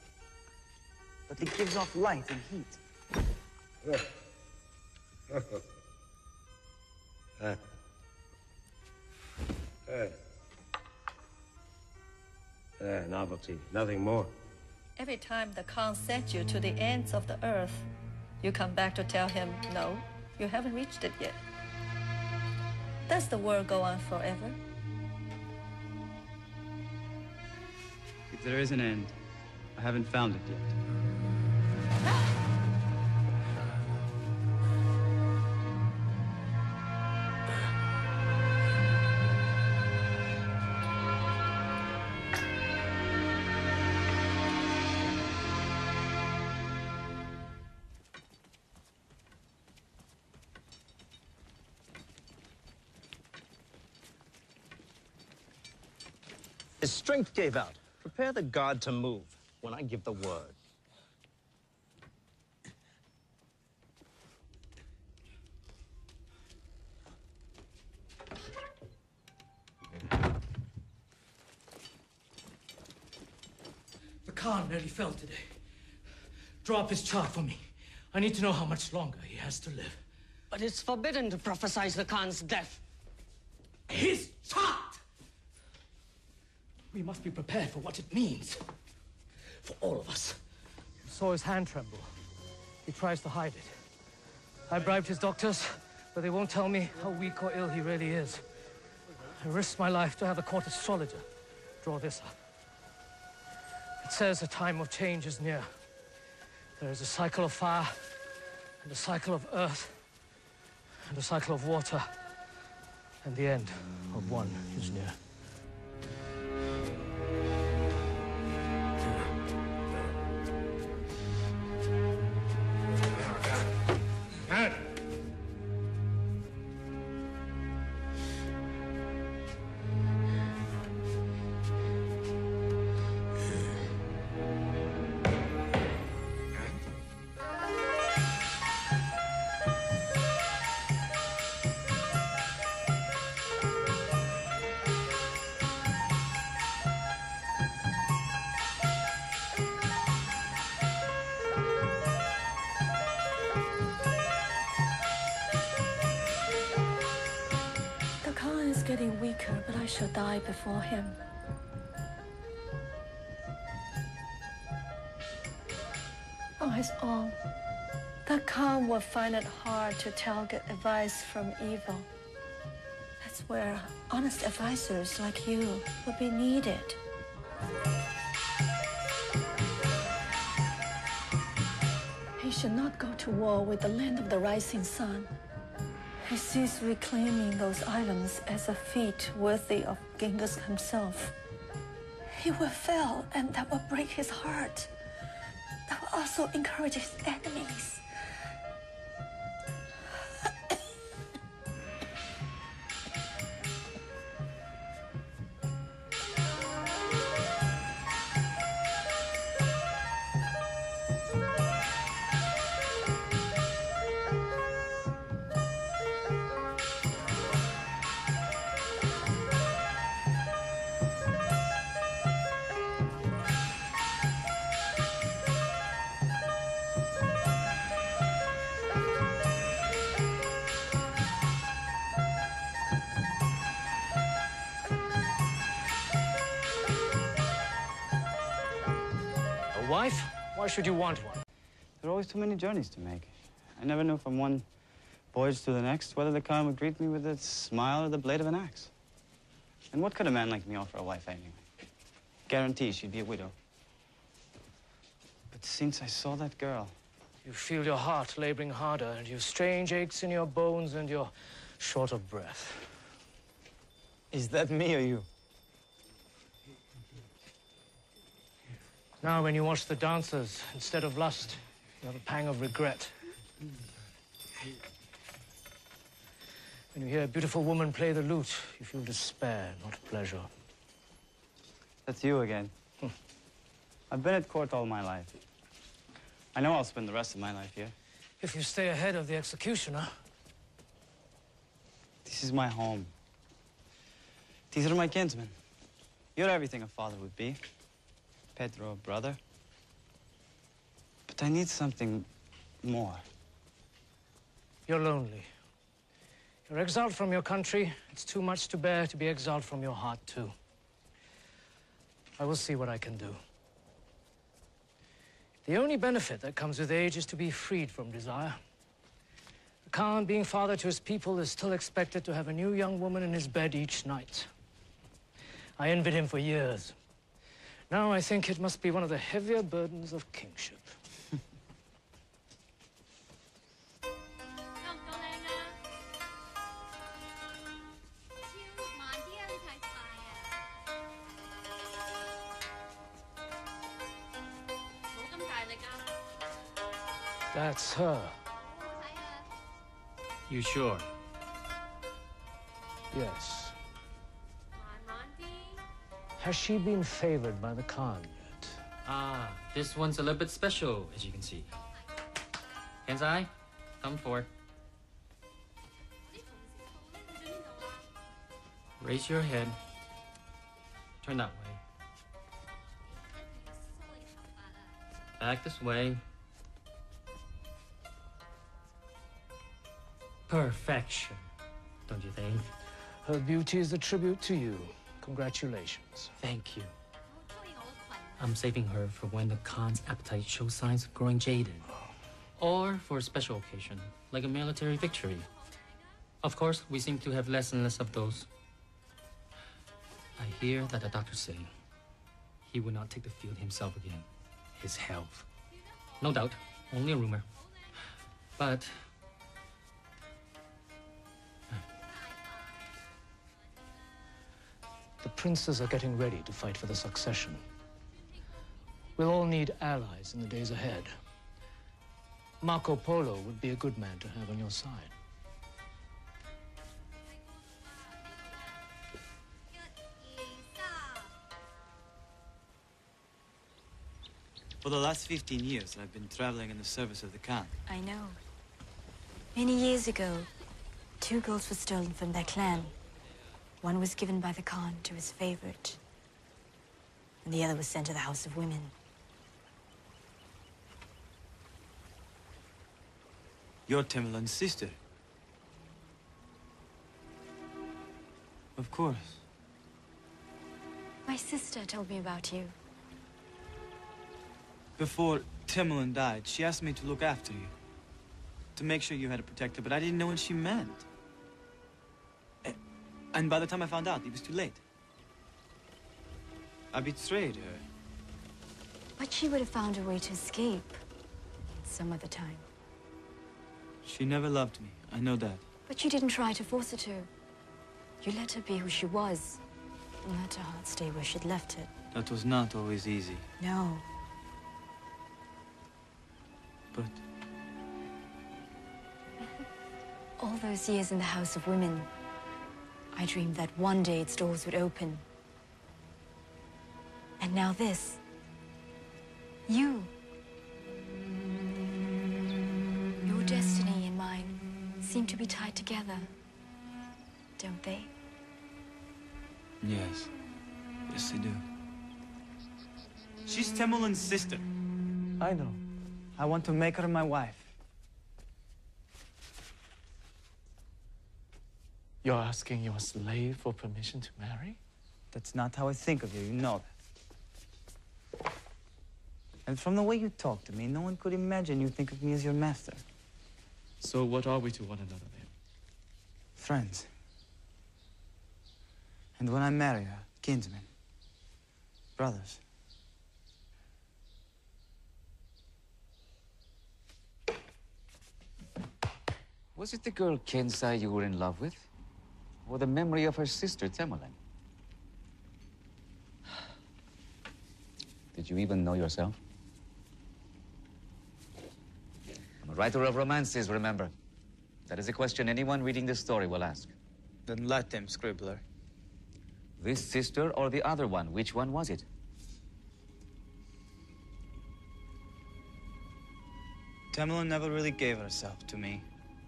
S4: but it gives off light and heat.
S17: Uh. Uh. Uh, novelty, nothing more.
S19: Every time the Khan sent you to the ends of the earth, you come back to tell him, no, you haven't reached it yet. Does the world go on forever?
S4: If there is an end, I haven't found it yet.
S29: Ah! Strength gave out. Prepare the guard to move when I give the word.
S38: The Khan nearly fell today. Draw up his chart for me. I need to know how much longer he has to live.
S16: But it's forbidden to prophesy the Khan's death.
S38: His chart! We must be prepared for what it means. For all of us.
S8: I saw his hand tremble. He tries to hide it. I bribed his doctors, but they won't tell me how weak or ill he really is. I risked my life to have a court astrologer draw this up. It says a time of change is near. There is a cycle of fire, and a cycle of earth, and a cycle of water, and the end of one is near.
S19: Find it hard to tell good advice from evil. That's where honest advisors like you will be needed. He should not go to war with the land of the rising sun. He sees reclaiming those islands as a feat worthy of Genghis himself. He will fail, and that will break his heart. That will also encourage his enemies.
S4: Too many journeys to make. I never knew from one voyage to the next whether the Khan would greet me with a smile or the blade of an axe. And what could a man like me offer a wife anyway? Guarantee she'd be a widow. But since I saw that girl,
S8: You feel your heart laboring harder, and you've strange aches in your bones, and you're short of breath.
S4: is that me or you?
S8: Now, when you watch the dancers, instead of lust, you have a pang of regret. When you hear a beautiful woman play the lute, you feel despair, not pleasure.
S4: That's you again. Hmm. I've been at court all my life. I know I'll spend the rest of my life here.
S8: If you stay ahead of the executioner,
S4: This is my home. These are my kinsmen. You're everything a father would be. Pedro, a brother. I need something more.
S8: you're lonely. You're exiled from your country. It's too much to bear to be exiled from your heart, too. I will see what I can do. The only benefit that comes with age is to be freed from desire. The Khan, being father to his people, is still expected to have a new young woman in his bed each night. I envied him for years. Now I think it must be one of the heavier burdens of kingship. That's her.
S39: You sure?
S8: Yes. Has she been favored by the Khan yet?
S16: Ah, this one's a little bit special, as you can see. Kenzai, come forward. Raise your head. Turn that way. Back this way. Perfection, don't you think?
S8: Her beauty is a tribute to you. Congratulations.
S16: Thank you. I'm saving her for when the Khan's appetite shows signs of growing jaded. Or for a special occasion, like a military victory. Of course, we seem to have less and less of those. I hear that the doctor say he will not take the field himself again. His health. No doubt, only a rumor. But
S8: The princes are getting ready to fight for the succession. We'll all need allies in the days ahead. Marco Polo would be a good man to have on your side.
S4: For the last 15 years, I've been traveling in the service of the Khan.
S26: I know. Many years ago, two girls were stolen from their clan. One was given by the Khan to his favorite, and the other was sent to the House of Women.
S4: You're Timurlen's sister. Of course.
S26: My sister told me about you.
S4: Before Timurlen died, she asked me to look after you. To make sure you had a protector, but I didn't know what she meant. And by the time I found out, it was too late. I betrayed her.
S26: But she would have found a way to escape some other time.
S4: She never loved me. I know that.
S26: But you didn't try to force her to. You let her be who she was, and let her heart stay where she'd left it.
S4: That was not always easy.
S26: No.
S4: But
S26: All those years in the House of Women, I dreamed that one day its doors would open. And now this. You. Your destiny and mine seem to be tied together, don't they?
S4: yes. Yes, they do. She's Timurlen's sister.
S13: I know. I want to make her my wife.
S25: You're asking your slave for permission to marry?
S13: That's not how I think of you, you know that. And from the way you talk to me, no one could imagine you think of me as your master.
S25: So what are we to one another then?
S13: Friends. And when I marry her, kinsmen. Brothers.
S10: Was it the girl Kensai you were in love with? Or the memory of her sister, Temolen? Did you even know yourself? I'm a writer of romances, remember. That is a question anyone reading this story will ask.
S4: Then let them, Scribbler.
S10: This sister or the other one? Which one was it?
S4: Temlin never really gave herself to me.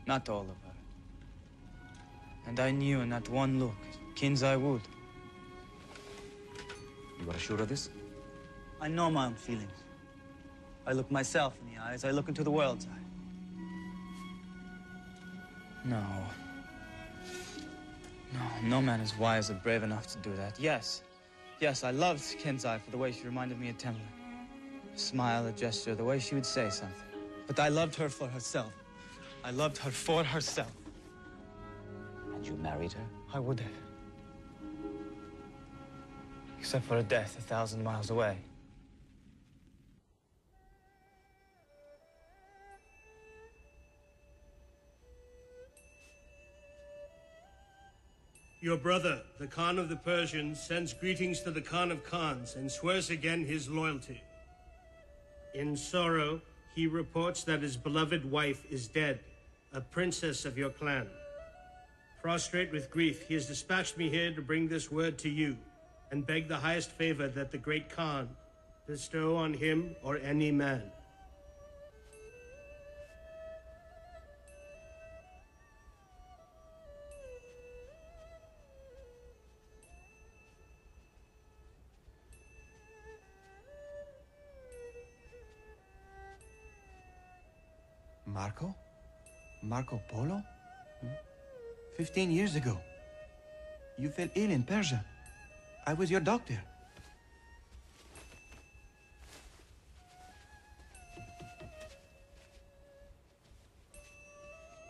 S4: Not all of her. And I knew in that one look, Kinzai would.
S10: You are sure of this?
S13: I know my own feelings. I look myself in the eyes, I look into the world's eye.
S4: No. No, no man is wise or brave enough to do that. Yes. Yes, I loved Kenzai for the way she reminded me of Temlin. A smile, a gesture, the way she would say something. But I loved her for herself. I loved her for herself.
S10: And you married her?
S4: I would have. Except for a death a thousand miles away.
S40: Your brother, the Khan of the Persians, sends greetings to the Khan of Khans and swears again his loyalty. In sorrow, he reports that his beloved wife is dead, a princess of your clan. Prostrate with grief, he has dispatched me here to bring this word to you, and beg the highest favor that the great Khan bestow on him or any man.
S41: Marco? Marco Polo? Fifteen years ago. You fell ill in Persia. I was your doctor.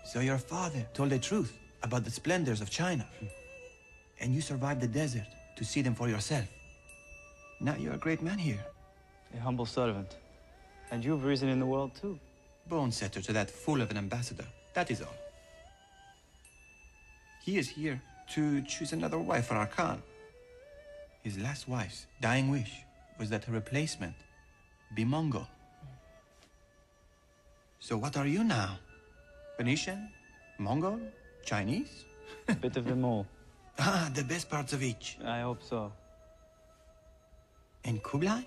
S41: So your father told the truth about the splendors of China. And you survived the desert to see them for yourself. Now you're a great man here.
S4: A humble servant. And you've risen in the world too.
S41: Bone setter to that fool of an ambassador. That is all. He is here to choose another wife for our Khan. His last wife's dying wish was that her replacement be Mongol. So what are you now? Venetian? Mongol? Chinese?
S4: A bit of them all.
S41: Ah, the best parts of each.
S4: I hope so.
S41: And Kublai?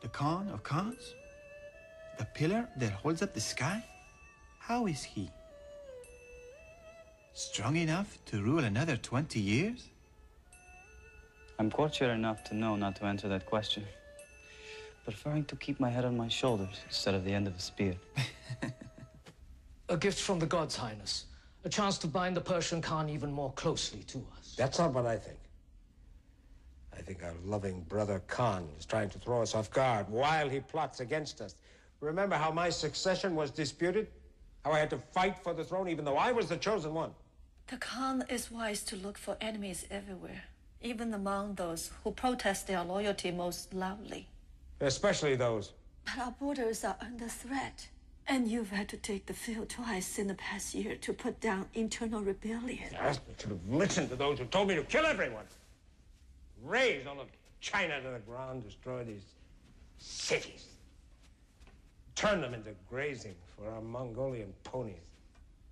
S41: The Khan of Khans? The pillar that holds up the sky? How is he? Strong enough to rule another 20 years?
S4: I'm courtier enough to know not to answer that question. Preferring to keep my head on my shoulders instead of the end of a spear.
S8: A gift from the gods, Highness. A chance to bind the Persian Khan even more closely to us.
S17: That's not what I think. I think our loving brother Khan is trying to throw us off guard while he plots against us. Remember how my succession was disputed? How I had to fight for the throne even though I was the chosen one?
S19: The Khan is wise to look for enemies everywhere, even among those who protest their loyalty most loudly.
S17: Especially those.
S19: But our borders are under threat. And you've had to take the field twice in the past year to put down internal rebellion.
S17: I should have listened to those who told me to kill everyone. Raze all of China to the ground, destroy these cities. Turn them into grazing for our Mongolian ponies.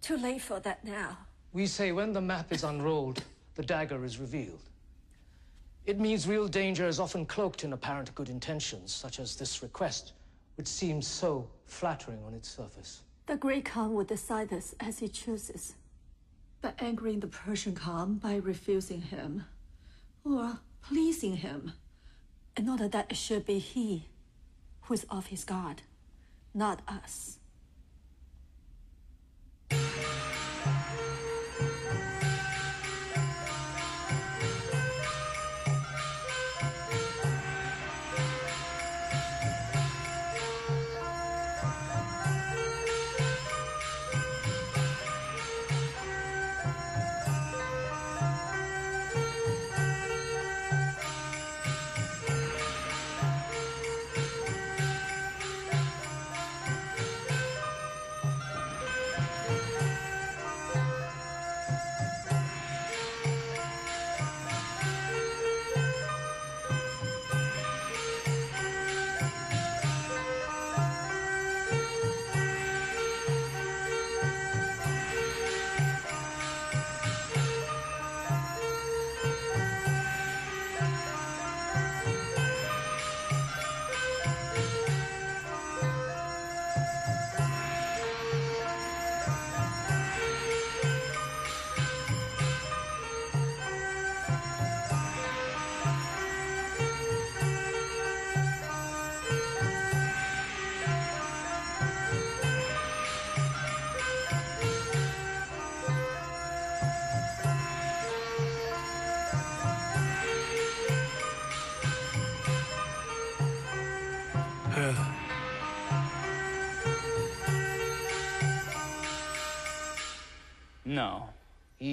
S19: Too late for that now.
S8: We say when the map is unrolled, the dagger is revealed. It means real danger is often cloaked in apparent good intentions, such as this request, which seems so flattering on its surface.
S19: The Great Khan will decide this as he chooses. By angering the Persian Khan by refusing him, or pleasing him, in order that it should be he who is off his guard, not us.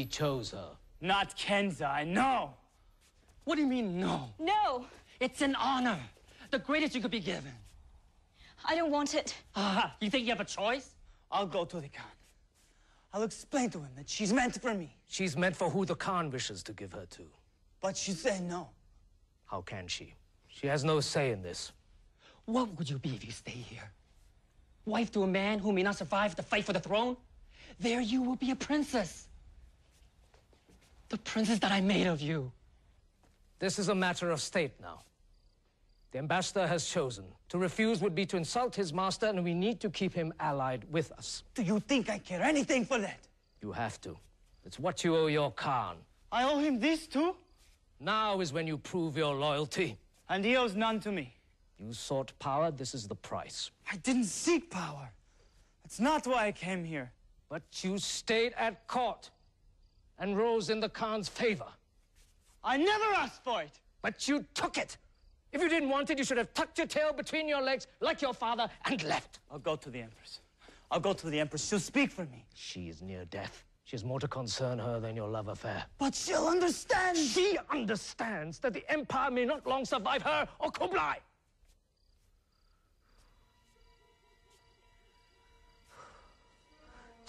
S8: Chose her.
S4: Not Kenzai, no!
S16: What do you mean, no?
S26: No!
S16: It's an honor. The greatest you could be given.
S26: I don't want it.
S16: Ah, you think you have a choice?
S4: I'll go to the Khan. I'll explain to him that she's meant for me.
S8: She's meant for who the Khan wishes to give her to.
S4: But she said no.
S8: How can she? She has no say in this.
S16: What would you be if you stay here? Wife to a man who may not survive the fight for the throne? There you will be a princess. The princess that I made of you.
S8: This is a matter of state now. The ambassador has chosen. To refuse would be to insult his master, and we need to keep him allied with us.
S4: Do you think I care anything for that?
S8: You have to. It's what you owe your Khan.
S4: I owe him this too?
S8: Now is when you prove your loyalty.
S4: And he owes none to me.
S8: You sought power, this is the price.
S4: I didn't seek power. That's not why I came here.
S8: But you stayed at court and rose in the Khan's favor.
S4: I never asked for it.
S8: But you took it. If you didn't want it, you should have tucked your tail between your legs like your father and left.
S4: I'll go to the Empress. I'll go to the Empress. She'll speak for me.
S8: She is near death. She has more to concern her than your love affair.
S4: But she'll understand.
S8: She understands that the Empire may not long survive her or Kublai.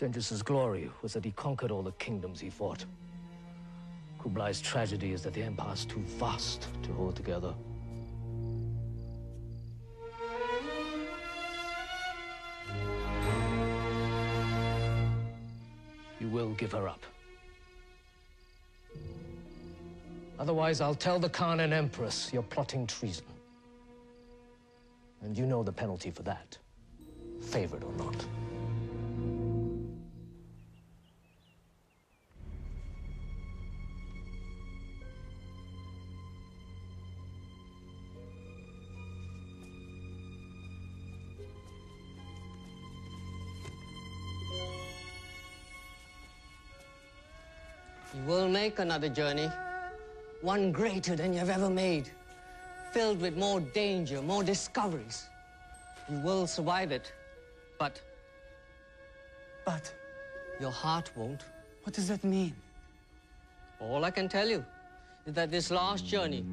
S8: Genghis's glory was that he conquered all the kingdoms he fought. Kublai's tragedy is that the empire is too vast to hold together. You will give her up. Otherwise, I'll tell the Khan and Empress you're plotting treason. And you know the penalty for that, favored or not.
S16: Make another journey, one greater than you've ever made, filled with more danger, more discoveries. You will survive it, but...
S4: But?
S16: Your heart won't.
S4: What does that mean?
S16: All I can tell you is that this last journey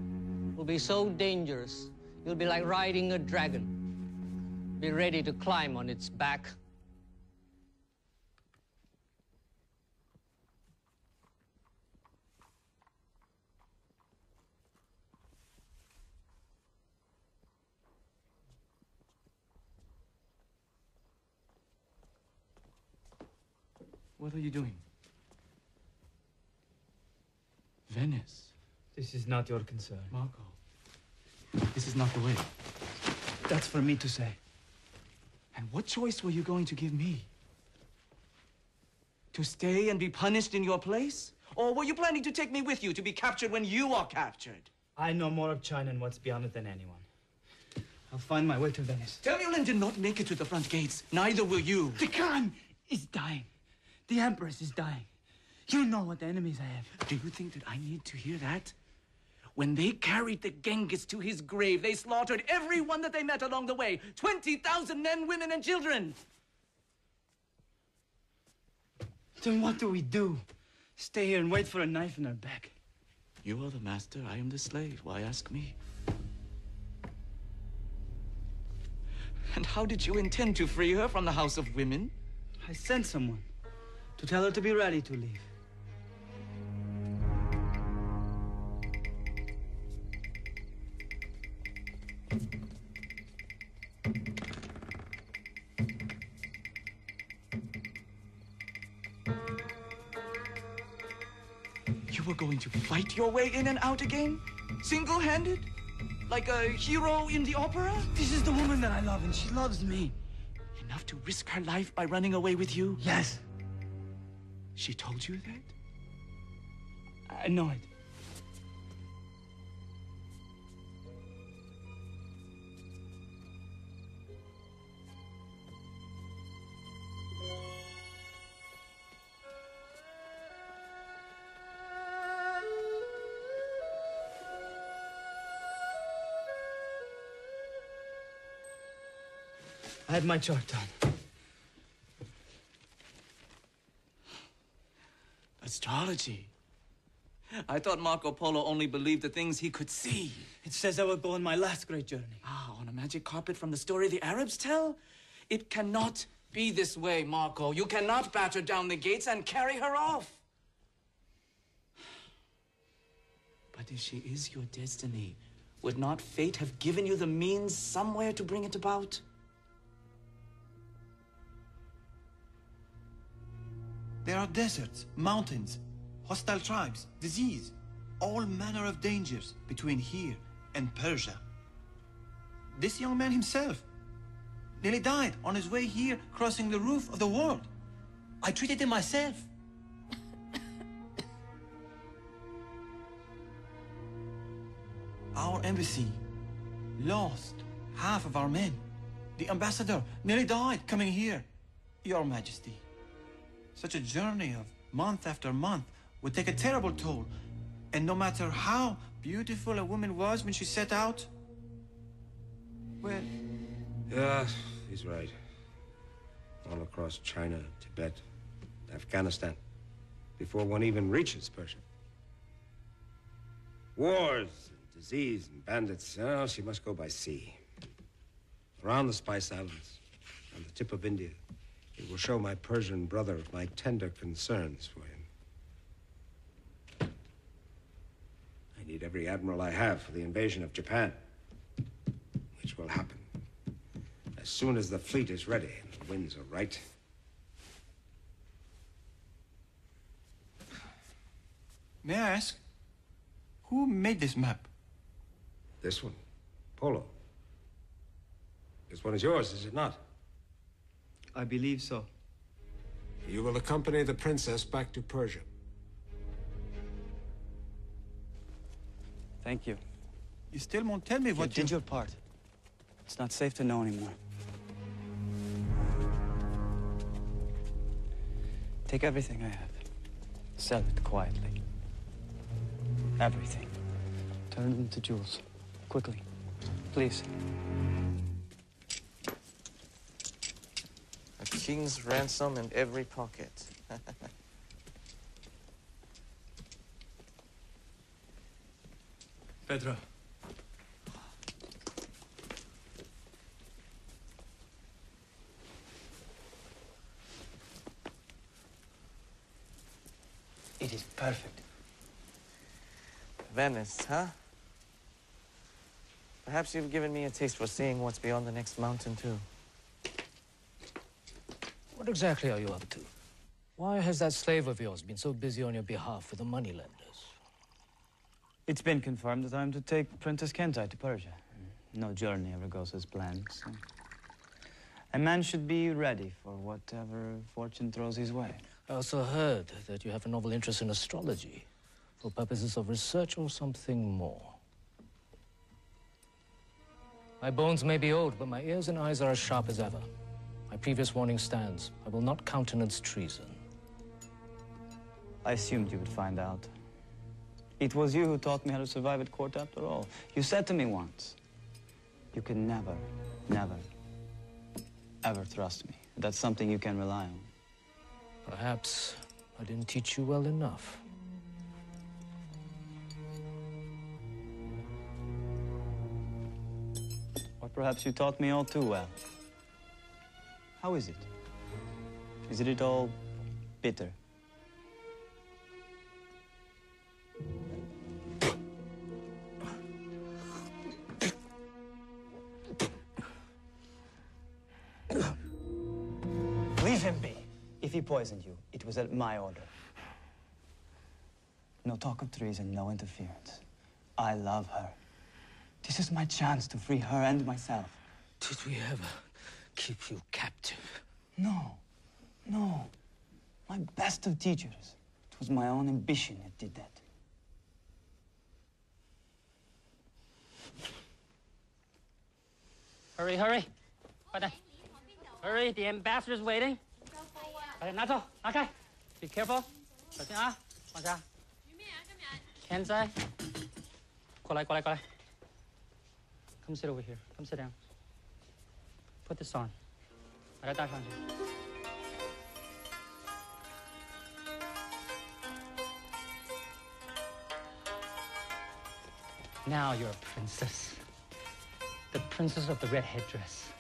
S16: will be so dangerous, you'll be like riding a dragon. Be ready to climb on its back.
S25: What are you doing? Venice.
S4: This is not your concern.
S25: Marco. This is not the way.
S4: That's for me to say.
S25: And what choice were you going to give me? To stay and be punished in your place? Or were you planning to take me with you to be captured when you are captured?
S4: I know more of China and what's beyond it than anyone. I'll find my way to Venice.
S25: Tell Temulin did not make it to the front gates. Neither will you.
S4: The Khan is dying. The Empress is dying. You know what enemies I have.
S25: Do you think that I need to hear that? When they carried the Genghis to his grave, they slaughtered everyone that they met along the way 20,000 men, women, and children.
S4: Then what do we do? Stay here and wait for a knife in our back.
S25: You are the master, I am the slave. Why ask me? And how did you intend to free her from the House of Women?
S4: I sent someone to tell her to be ready to leave.
S25: You were going to fight your way in and out again? Single-handed? Like a hero in the opera?
S4: This is the woman that I love, and she loves me.
S25: Enough to risk her life by running away with you?
S4: Yes.
S25: She told you that?
S4: Uh, I know it. I had my chart done.
S25: Astrology. I thought Marco Polo only believed the things he could see.
S4: It says I will go on my last great journey.
S25: Ah, on a magic carpet from the story the Arabs tell? It cannot be this way, Marco. You cannot batter down the gates and carry her off. But if she is your destiny, would not fate have given you the means somewhere to bring it about?
S42: There are deserts, mountains, hostile tribes, disease.
S43: all manner of dangers between here and Persia. This young man himself nearly died on his way here crossing the roof of the world. I treated him myself. Our embassy lost half of our men. The ambassador nearly died coming here. Your Majesty, such a journey of month after month would take a terrible toll. And no matter how beautiful a woman was when she set out, well,
S17: Yeah, he's right. All across China, Tibet, Afghanistan, before one even reaches Persia. Wars, and disease, and bandits. Oh, she must go by sea. Around the Spice Islands, on the tip of India. It will show my Persian brother my tender concerns for him. I need every admiral I have for the invasion of Japan, which will happen as soon as the fleet is ready and the winds are right.
S43: may I ask, who made this map?
S17: This one, Polo. This one is yours, is it not?
S4: I believe so.
S17: You will accompany the princess back to Persia.
S4: Thank you.
S43: You still won't tell me
S4: You
S43: what
S4: did your part. It's not safe to know anymore. Take everything I have. Sell it quietly. Everything. Turn it into jewels. Quickly. Please.
S35: King's ransom in every pocket.
S44: Pedro.
S4: It is perfect.
S35: Venice, huh? Perhaps you've given me a taste for seeing what's beyond the next mountain, too.
S8: What exactly are you up to? Why has that slave of yours been so busy on your behalf with the moneylenders?
S4: It's been confirmed that I'm to take Princess Kentai to Persia. No journey ever goes as planned. So. A man should be ready for whatever fortune throws his way.
S8: I also heard that you have a novel interest in astrology for purposes of research or something more. My bones may be old, but my ears and eyes are as sharp as ever. My previous warning stands. I will not countenance treason.
S4: I assumed you would find out. It was you who taught me how to survive at court after all. You said to me once, you can never, never, ever trust me. That's something you can rely on.
S8: Perhaps I didn't teach you well enough.
S4: Or perhaps you taught me all too well. How is it? Isn't it all bitter? Leave him be. If he poisoned you, it was at my order. No talk of treason, no interference. I love her. This is my chance to free her and myself.
S8: Did we ever keep you captive?
S4: No, no. My best of teachers. It was my own ambition that did that.
S16: Hurry, hurry. 快点. Hurry, the ambassador's waiting. 快点拿走，拿开。Be careful. 小心啊，放下。Can I? 过来，过来，过来。Come sit over here. Come sit down. Put this on. 把它戴上去。Now you're a princess. The princess of the red headdress.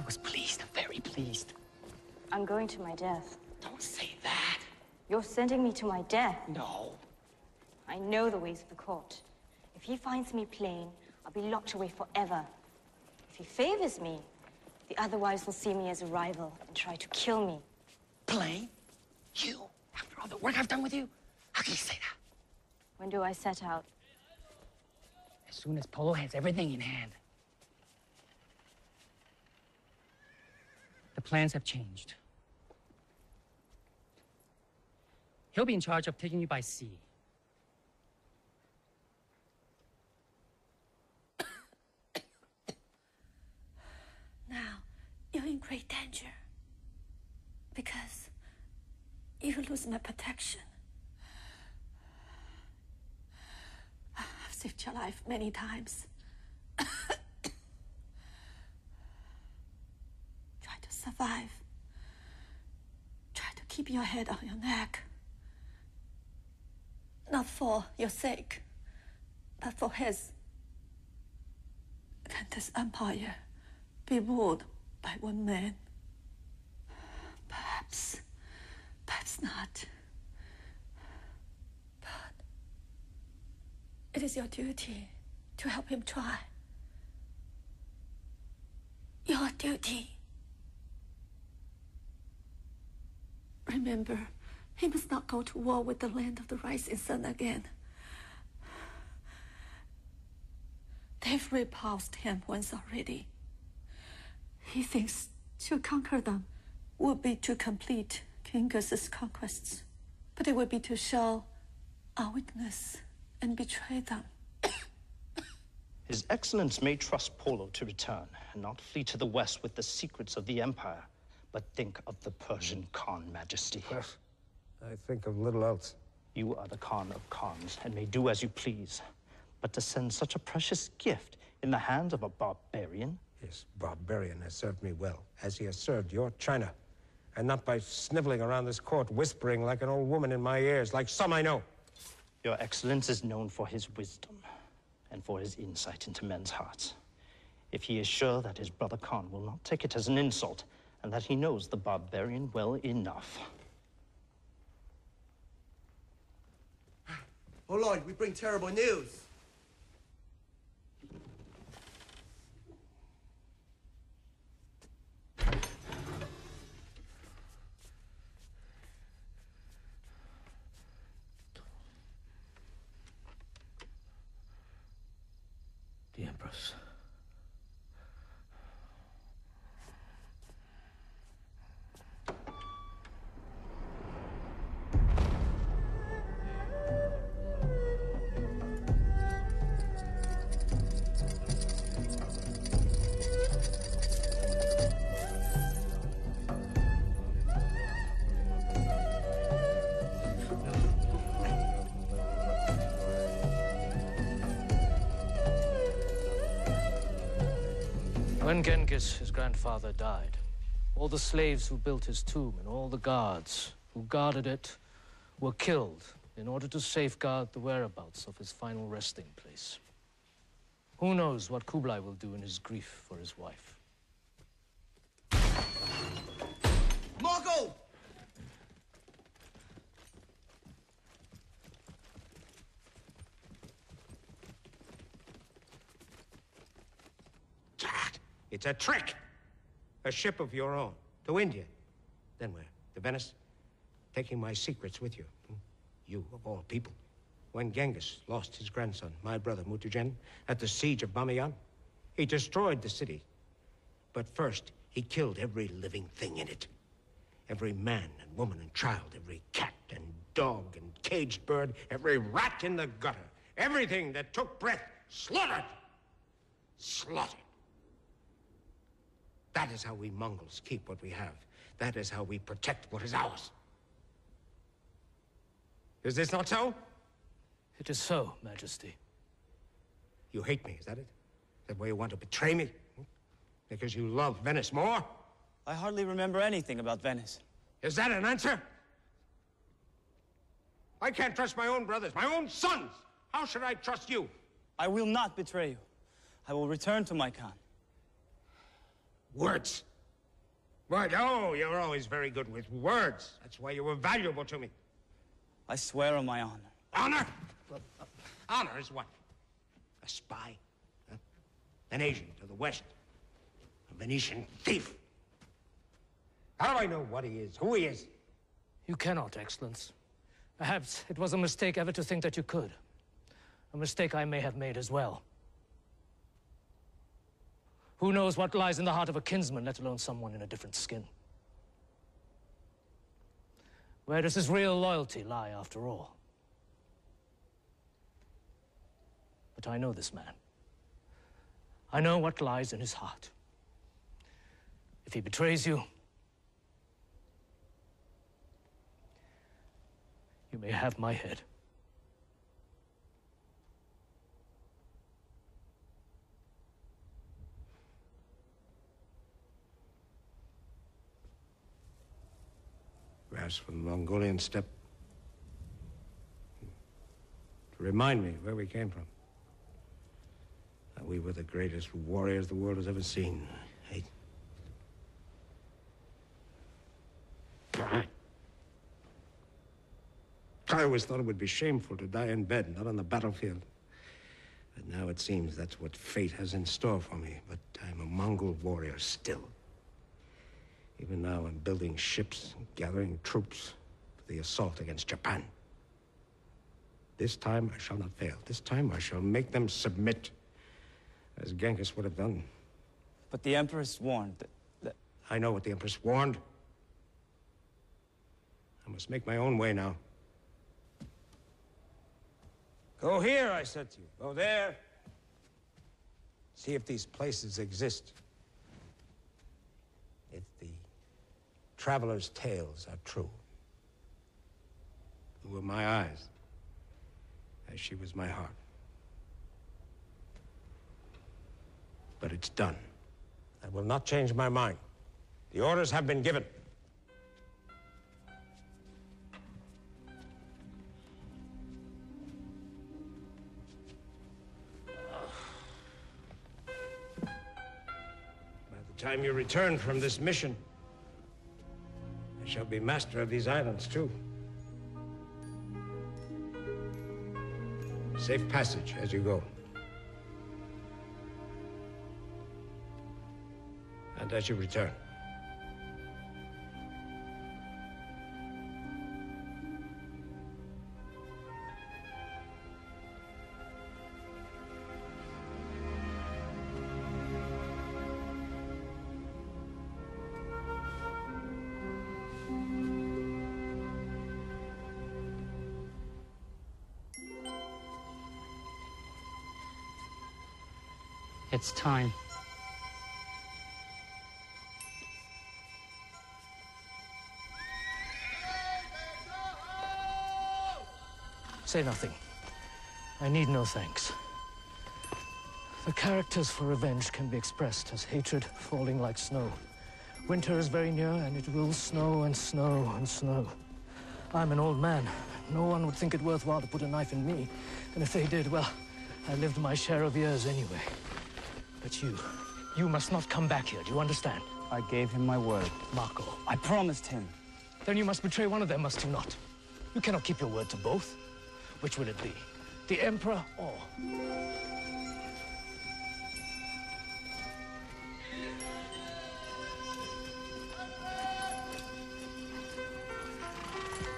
S16: He was pleased, very pleased.
S26: I'm going to my death.
S16: Don't say that.
S26: You're sending me to my death.
S16: No.
S26: I know the ways of the court. If he finds me plain, I'll be locked away forever. If he favors me, the other wives will see me as a rival and try to kill me.
S16: Plain? You? After all the work I've done with you? How can you say that?
S26: When do I set out?
S16: As soon as Polo has everything in hand. The plans have changed. He'll be in charge of taking you by sea.
S19: Now, you're in great danger. Because you lose my protection. I've saved your life many times. Try to survive. Try to keep your head on your neck. Not for your sake, but for his. Can this empire be ruled by one man? Perhaps. Perhaps not. But it is your duty to help him try. Your duty. Remember, he must not go to war with the land of the rising sun again. They've repulsed him once already. He thinks to conquer them would be to complete Genghis's conquests, but it would be to show our weakness and betray them.
S29: His Excellence may trust Polo to return and not flee to the west with the secrets of the Empire, but think of the Persian Khan, Majesty.
S17: I think of little else.
S29: You are the Khan of Khans and may do as you please. But to send such a precious gift in the hands of a barbarian?
S17: Yes, barbarian has served me well, as he has served your China. And not by sniveling around this court, whispering like an old woman in my ears, like some I know.
S29: Your Excellence is known for his wisdom and for his insight into men's hearts. If he is sure that his brother Khan will not take it as an insult, and that he knows the barbarian well enough.
S45: Ah, oh Lord, we bring terrible news.
S8: His grandfather, died, all the slaves who built his tomb and all the guards who guarded it were killed in order to safeguard the whereabouts of his final resting place. Who knows what Kublai will do in his grief for his wife?
S45: Marco!
S17: It's a trick. A ship of your own. To India. Then where? To Venice? Taking my secrets with you. Hmm? You, of all people. When Genghis lost his grandson, my brother Mutajen, at the siege of Bamiyan, he destroyed the city. But first, he killed every living thing in it. Every man and woman and child, every cat and dog and caged bird, every rat in the gutter, everything that took breath, slaughtered. Slaughtered. That is how we Mongols keep what we have. That is how we protect what is ours. Is this not so?
S8: It is so, Majesty.
S17: You hate me, is that it? That way you want to betray me? Because you love Venice more?
S4: I hardly remember anything about Venice.
S17: Is that an answer? I can't trust my own brothers, my own sons. How should I trust you?
S4: I will not betray you. I will return to my Khan.
S17: Words. What? Oh, you're always very good with words. That's why you were valuable to me.
S4: I swear on my honor.
S17: Honor? Well, uh, honor is what? A spy? Huh? An agent of the West? A Venetian thief? How do I know what he is, who he is?
S8: You cannot, Excellence. Perhaps it was a mistake ever to think that you could. A mistake I may have made as well. Who knows what lies in the heart of a kinsman, let alone someone in a different skin? Where does his real loyalty lie, after all? But I know this man. I know what lies in his heart. If he betrays you, you may have my head.
S17: Perhaps from the Mongolian steppe. To remind me where we came from. That we were the greatest warriors the world has ever seen. Hey? I always thought it would be shameful to die in bed, not on the battlefield. But now it seems that's what fate has in store for me. But I'm a Mongol warrior still. Even now, I'm building ships, and gathering troops for the assault against Japan. This time, I shall not fail. This time, I shall make them submit, as Genghis would have done.
S4: But the Empress warned that, that...
S17: I know what the Empress warned. I must make my own way now. Go here, I said to you. Go there. See if these places exist. If the traveler's tales are true. Who were my eyes, as she was my heart. But it's done. I will not change my mind. The orders have been given. By the time you return from this mission, shall be master of these islands, too. Safe passage as you go. And as you return.
S8: It's time. Say nothing. I need no thanks. The characters for revenge can be expressed as hatred falling like snow. Winter is very near, and it will snow and snow and snow. I'm an old man. No one would think it worthwhile to put a knife in me. And if they did, well, I lived my share of years anyway. But you, you must not come back here. Do you understand?
S4: I gave him my word.
S8: Marco.
S4: I promised him.
S8: Then you must betray one of them, must you not? You cannot keep your word to both. Which will it be? The Emperor or...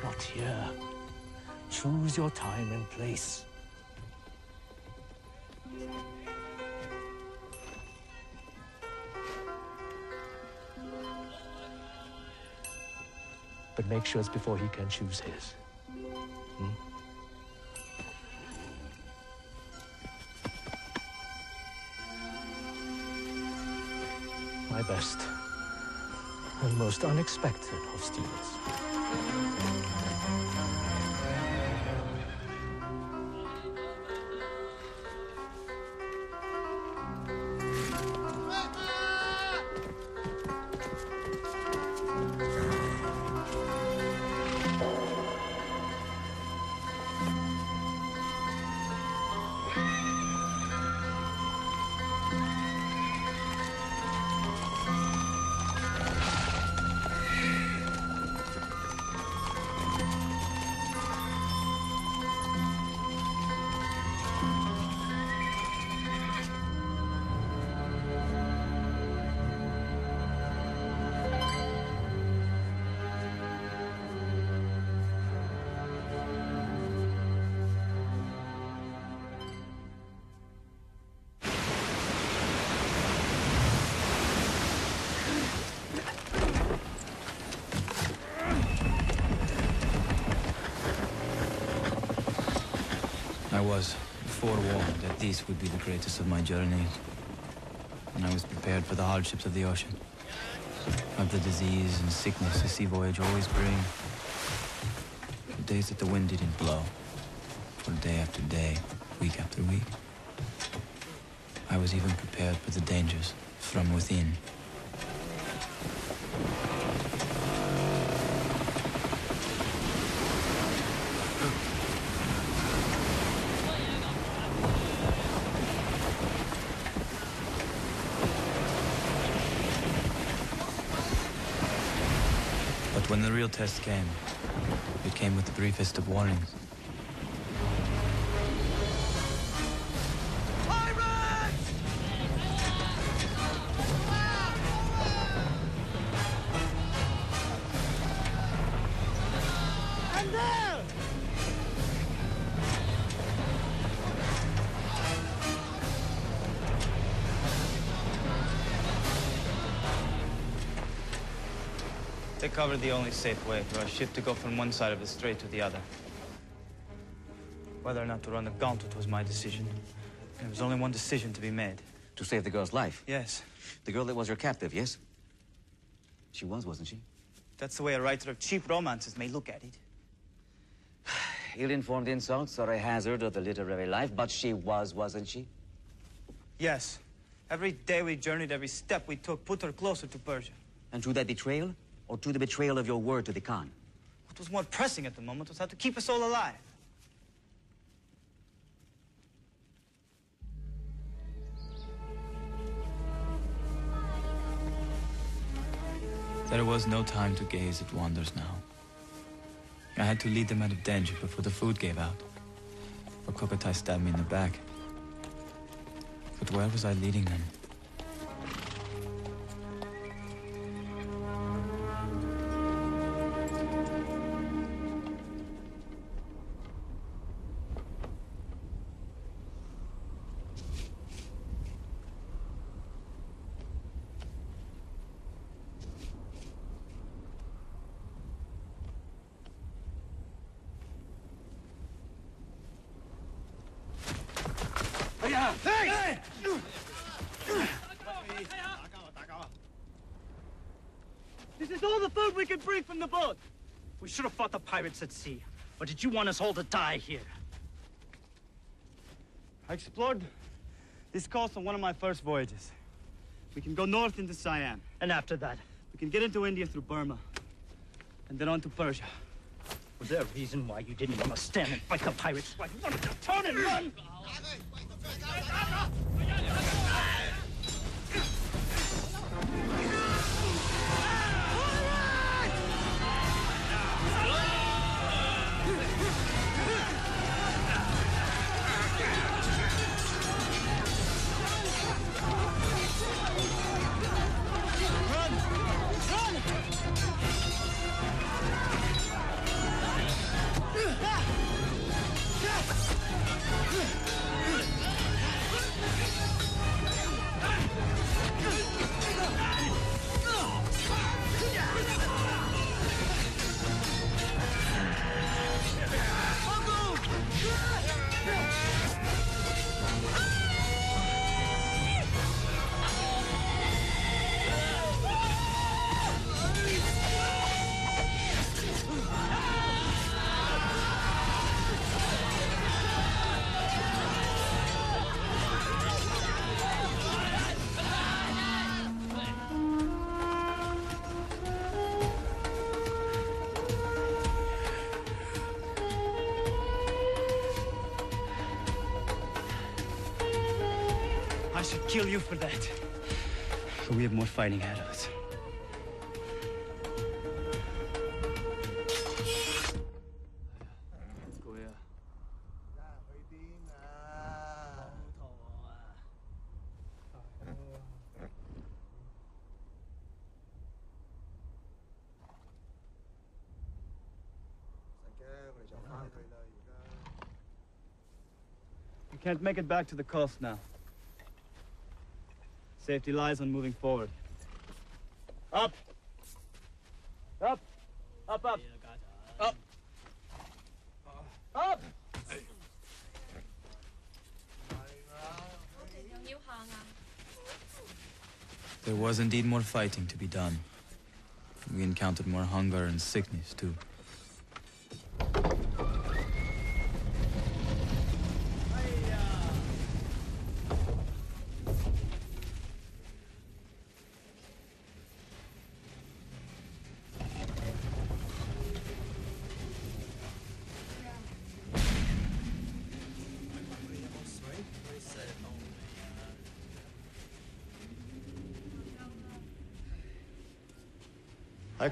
S8: Not here. Choose your time and place. Make sure it's before he can choose his. Hmm? My best and most unexpected of steals.
S46: Forewarned that this would be the greatest of my journeys. And I was prepared for the hardships of the ocean. Of the disease and sickness a sea voyage always brings. The days that the wind didn't blow. For day after day, week after week. I was even prepared for the dangers from within. Real test came, it came with the briefest of warnings.
S4: The only safe way for our ship to go from one side of the strait to the other. Whether or not to run the gauntlet was my decision. There was only one decision to be made.
S10: To save the girl's life?
S4: Yes.
S10: The girl that was your captive, yes? She was, wasn't she?
S4: That's the way a writer of cheap romances may look at it.
S10: Ill-informed insults are a hazard of the literary life, but she was, wasn't she?
S4: Yes. Every day we journeyed, every step we took put her closer to Persia.
S10: And through that betrayal? Or to the betrayal of your word to the Khan?
S4: What was more pressing at the moment was how to keep us all alive.
S46: There was no time to gaze at wonders now. I had to lead them out of danger before the food gave out. Or Kokotai stabbed me in the back. But where was I leading them?
S29: Pirates at sea. Or did you want us all to die here?
S4: I explored this coast on one of my first voyages. We can go north into Siam.
S29: And after that?
S4: We can get into India through Burma. And then on to Persia.
S29: Was there a reason why you didn't want to stand and fight the pirates? Why you wanted to turn and run?
S4: I should kill you for that. But we have more fighting ahead of us. We can't make it back to the coast now. Safety lies on moving forward. Up. Up. Up, up. Up. Up. There was indeed more fighting to be done. We encountered more hunger and sickness, too.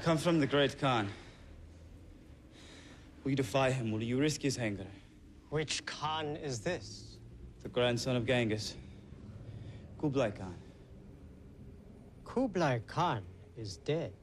S13: Come from the Great Khan. Will you defy him? Will you risk his anger?
S47: Which Khan is this?
S13: The grandson of Genghis. Kublai Khan.
S47: Kublai Khan is dead.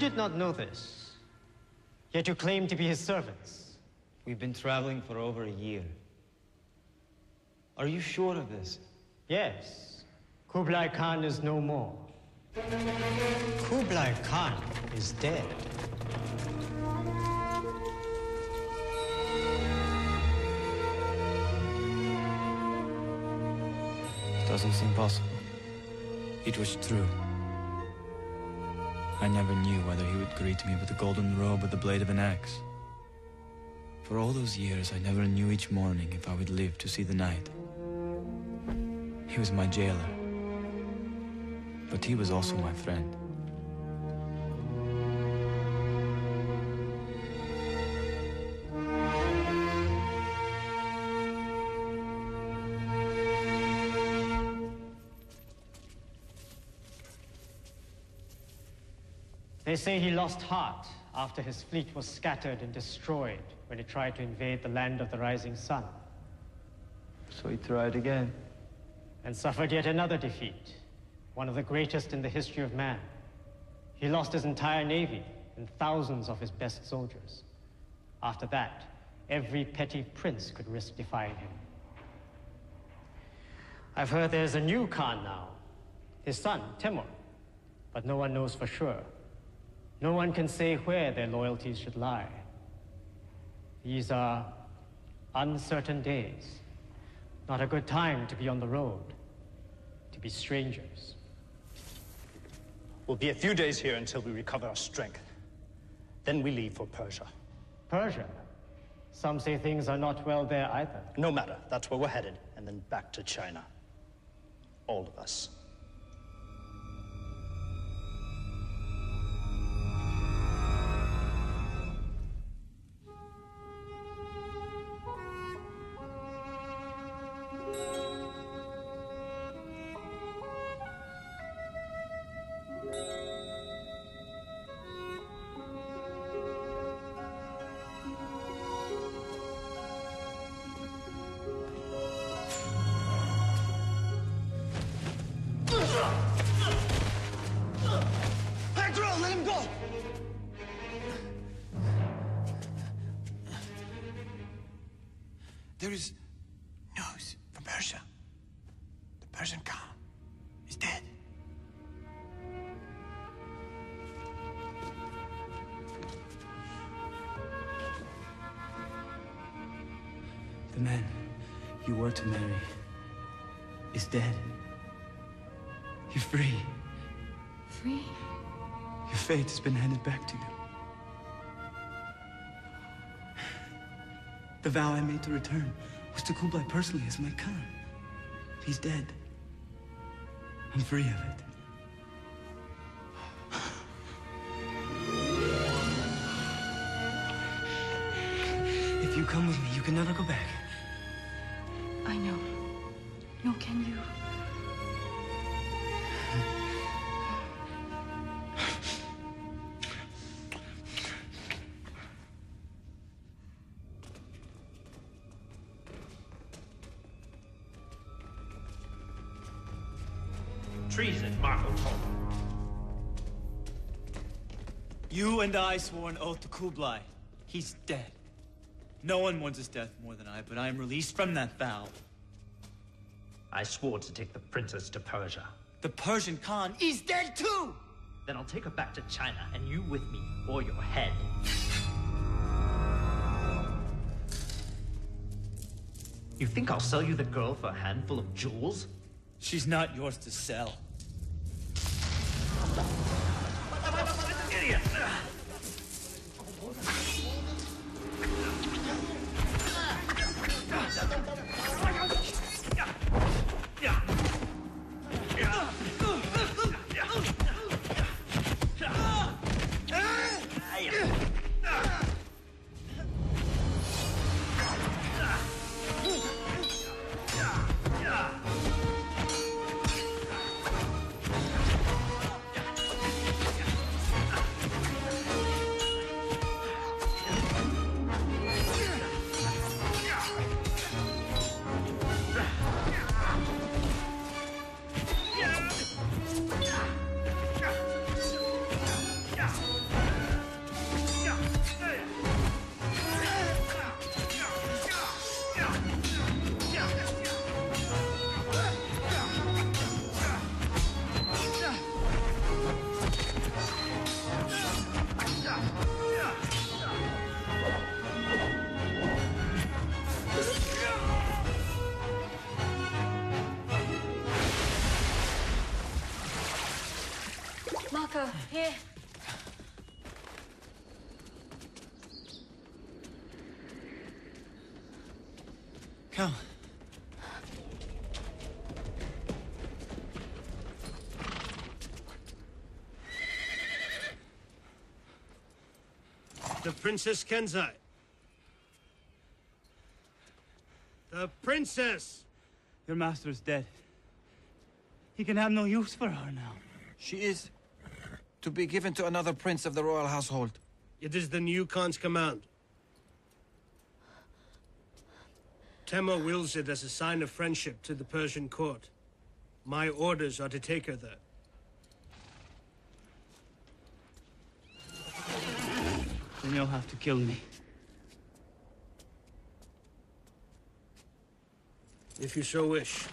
S47: Did not know this, yet you claim to be his servants.
S13: We've been traveling for over a year. Are you sure of this?
S47: Yes. Kublai Khan is no more. Kublai Khan is dead.
S4: Doesn't seem possible. It was true. I never knew whether he would greet me with a golden robe or the blade of an axe. For all those years, I never knew each morning if I would live to see the night. He was my jailer. But he was also my friend.
S47: Say he lost heart after his fleet was scattered and destroyed when he tried to invade the land of the rising sun.
S13: So he tried again.
S47: And suffered yet another defeat, one of the greatest in the history of man. He lost his entire navy and thousands of his best soldiers. After that, every petty prince could risk defying him. I've heard there's a new Khan now, his son, Timur, but no one knows for sure. No one can say where their loyalties should lie. These are uncertain days. Not a good time to be on the road, to be strangers.
S29: We'll be a few days here until we recover our strength. Then we leave for Persia.
S47: Persia? Some say things are not well there either.
S29: No matter. That's where we're headed. And then back to China. All of us.
S27: Let him go!
S48: There is news from Persia. The Persian Khan is dead.
S13: The man you were to marry is dead. You're free.
S26: Free?
S13: fate has been handed back to you. The vow I made to return was to Kublai personally as my Khan. He's dead. I'm free of it.
S49: If you come with me, you can never go back.
S26: I know. No, can you?
S19: You and I swore an oath to Kublai. He's dead. No one mourns his death more than I, but I am released from that vow.
S29: I swore to take the princess to Persia.
S19: The Persian Khan is dead too!
S29: Then I'll take her back to China, and you with me, or your head. You think I'll sell you the girl for a handful of jewels?
S19: She's not yours to sell.
S40: Princess Kenzai. The princess!
S19: Your master is dead. He can have no use for her now.
S50: She is to be given to another prince of the royal household.
S40: It is the new Khan's command. Temur wills it as a sign of friendship to the Persian court. My orders are to take her there.
S19: Then you'll have to kill me.
S40: If you so wish.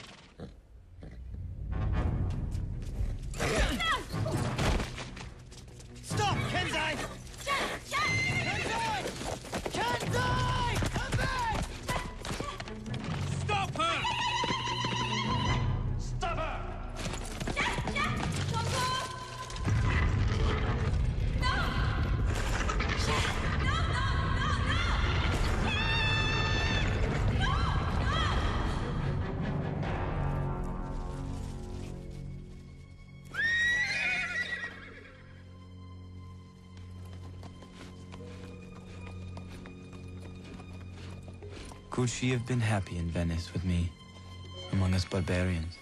S4: Could she have been happy in Venice with me, among us barbarians?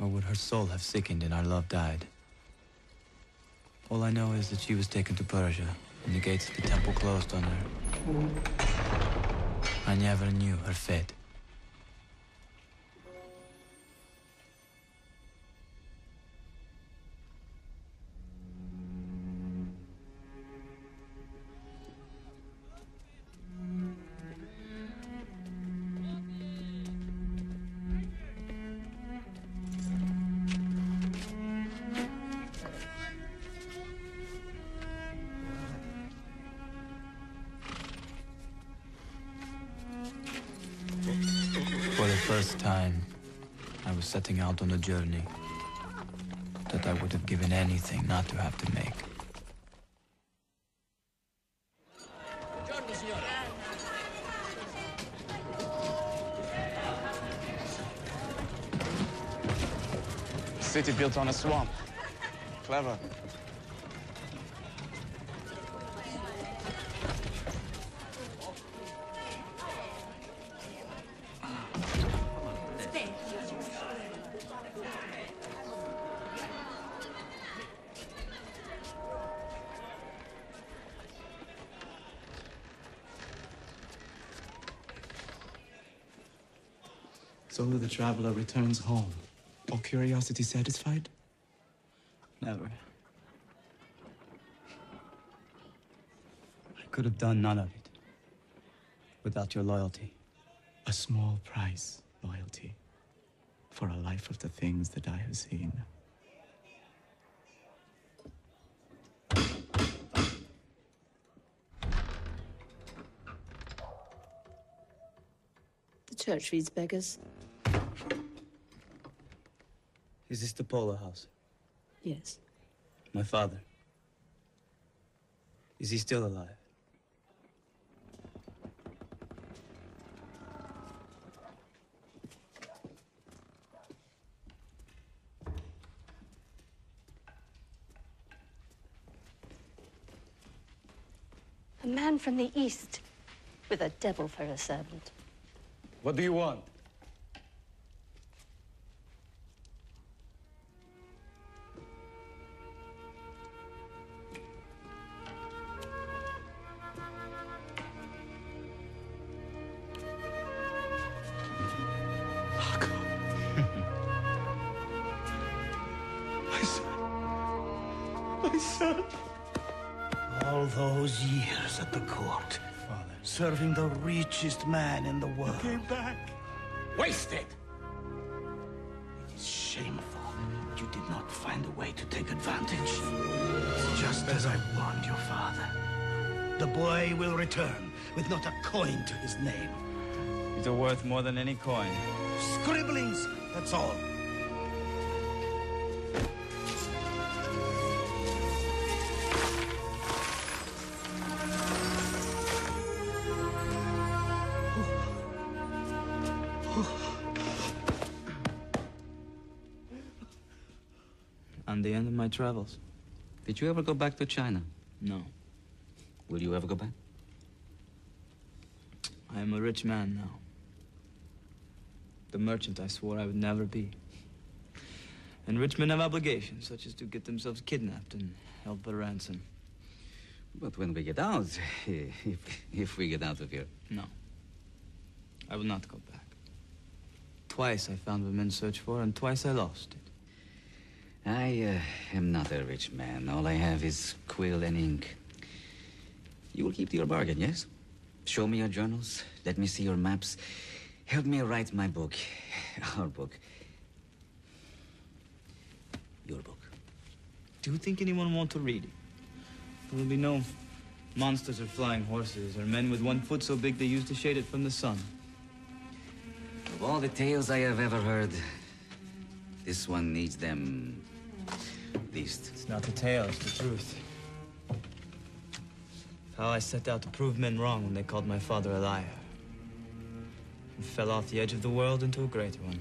S4: Or would her soul have sickened and our love died? All I know is that she was taken to Persia, and the gates of the temple closed on her. I never knew her fate. Time, I was setting out on a journey that I would have given anything not to have to make.
S25: City built on a swamp. Clever. Traveler returns home. All curiosity satisfied?
S4: Never. I could have done none of it without your loyalty.
S25: A small price, loyalty, for a life of the things that I have seen.
S51: The church feeds beggars.
S4: Is this the Polo House?
S51: Yes.
S4: My father. Is he still alive?
S51: A man from the east with a devil for a servant.
S52: What do you want?
S27: Richest man in the world.
S52: came back.
S27: Wasted. It is shameful. You did not find a way to take advantage. Just as I warned your father. The boy will return with not a coin to his name.
S4: These are worth more than any coin.
S27: Scribblings, that's all.
S4: Travels.
S10: Did you ever go back to China?
S4: No.
S10: Will you ever go back?
S4: I am a rich man now. The merchant I swore I would never be. And rich men have obligations, such as to get themselves kidnapped and held for ransom.
S10: But when we get out, if, if we get out of here.
S4: No. I will not go back. Twice I found what men search for, and twice I lost it.
S10: I uh, am not a rich man. All I have is quill and ink. You will keep to your bargain, yes? Show me your journals. Let me see your maps. Help me write my book. Our book. Your book.
S4: Do you think anyone want to read it? There will be no monsters or flying horses, or men with one foot so big they use to shade it from the sun.
S10: Of all the tales I have ever heard, this one needs them least.
S4: It's not the tale, it's the truth. How I set out to prove men wrong when they called my father a liar. And fell off the edge of the world into a greater one.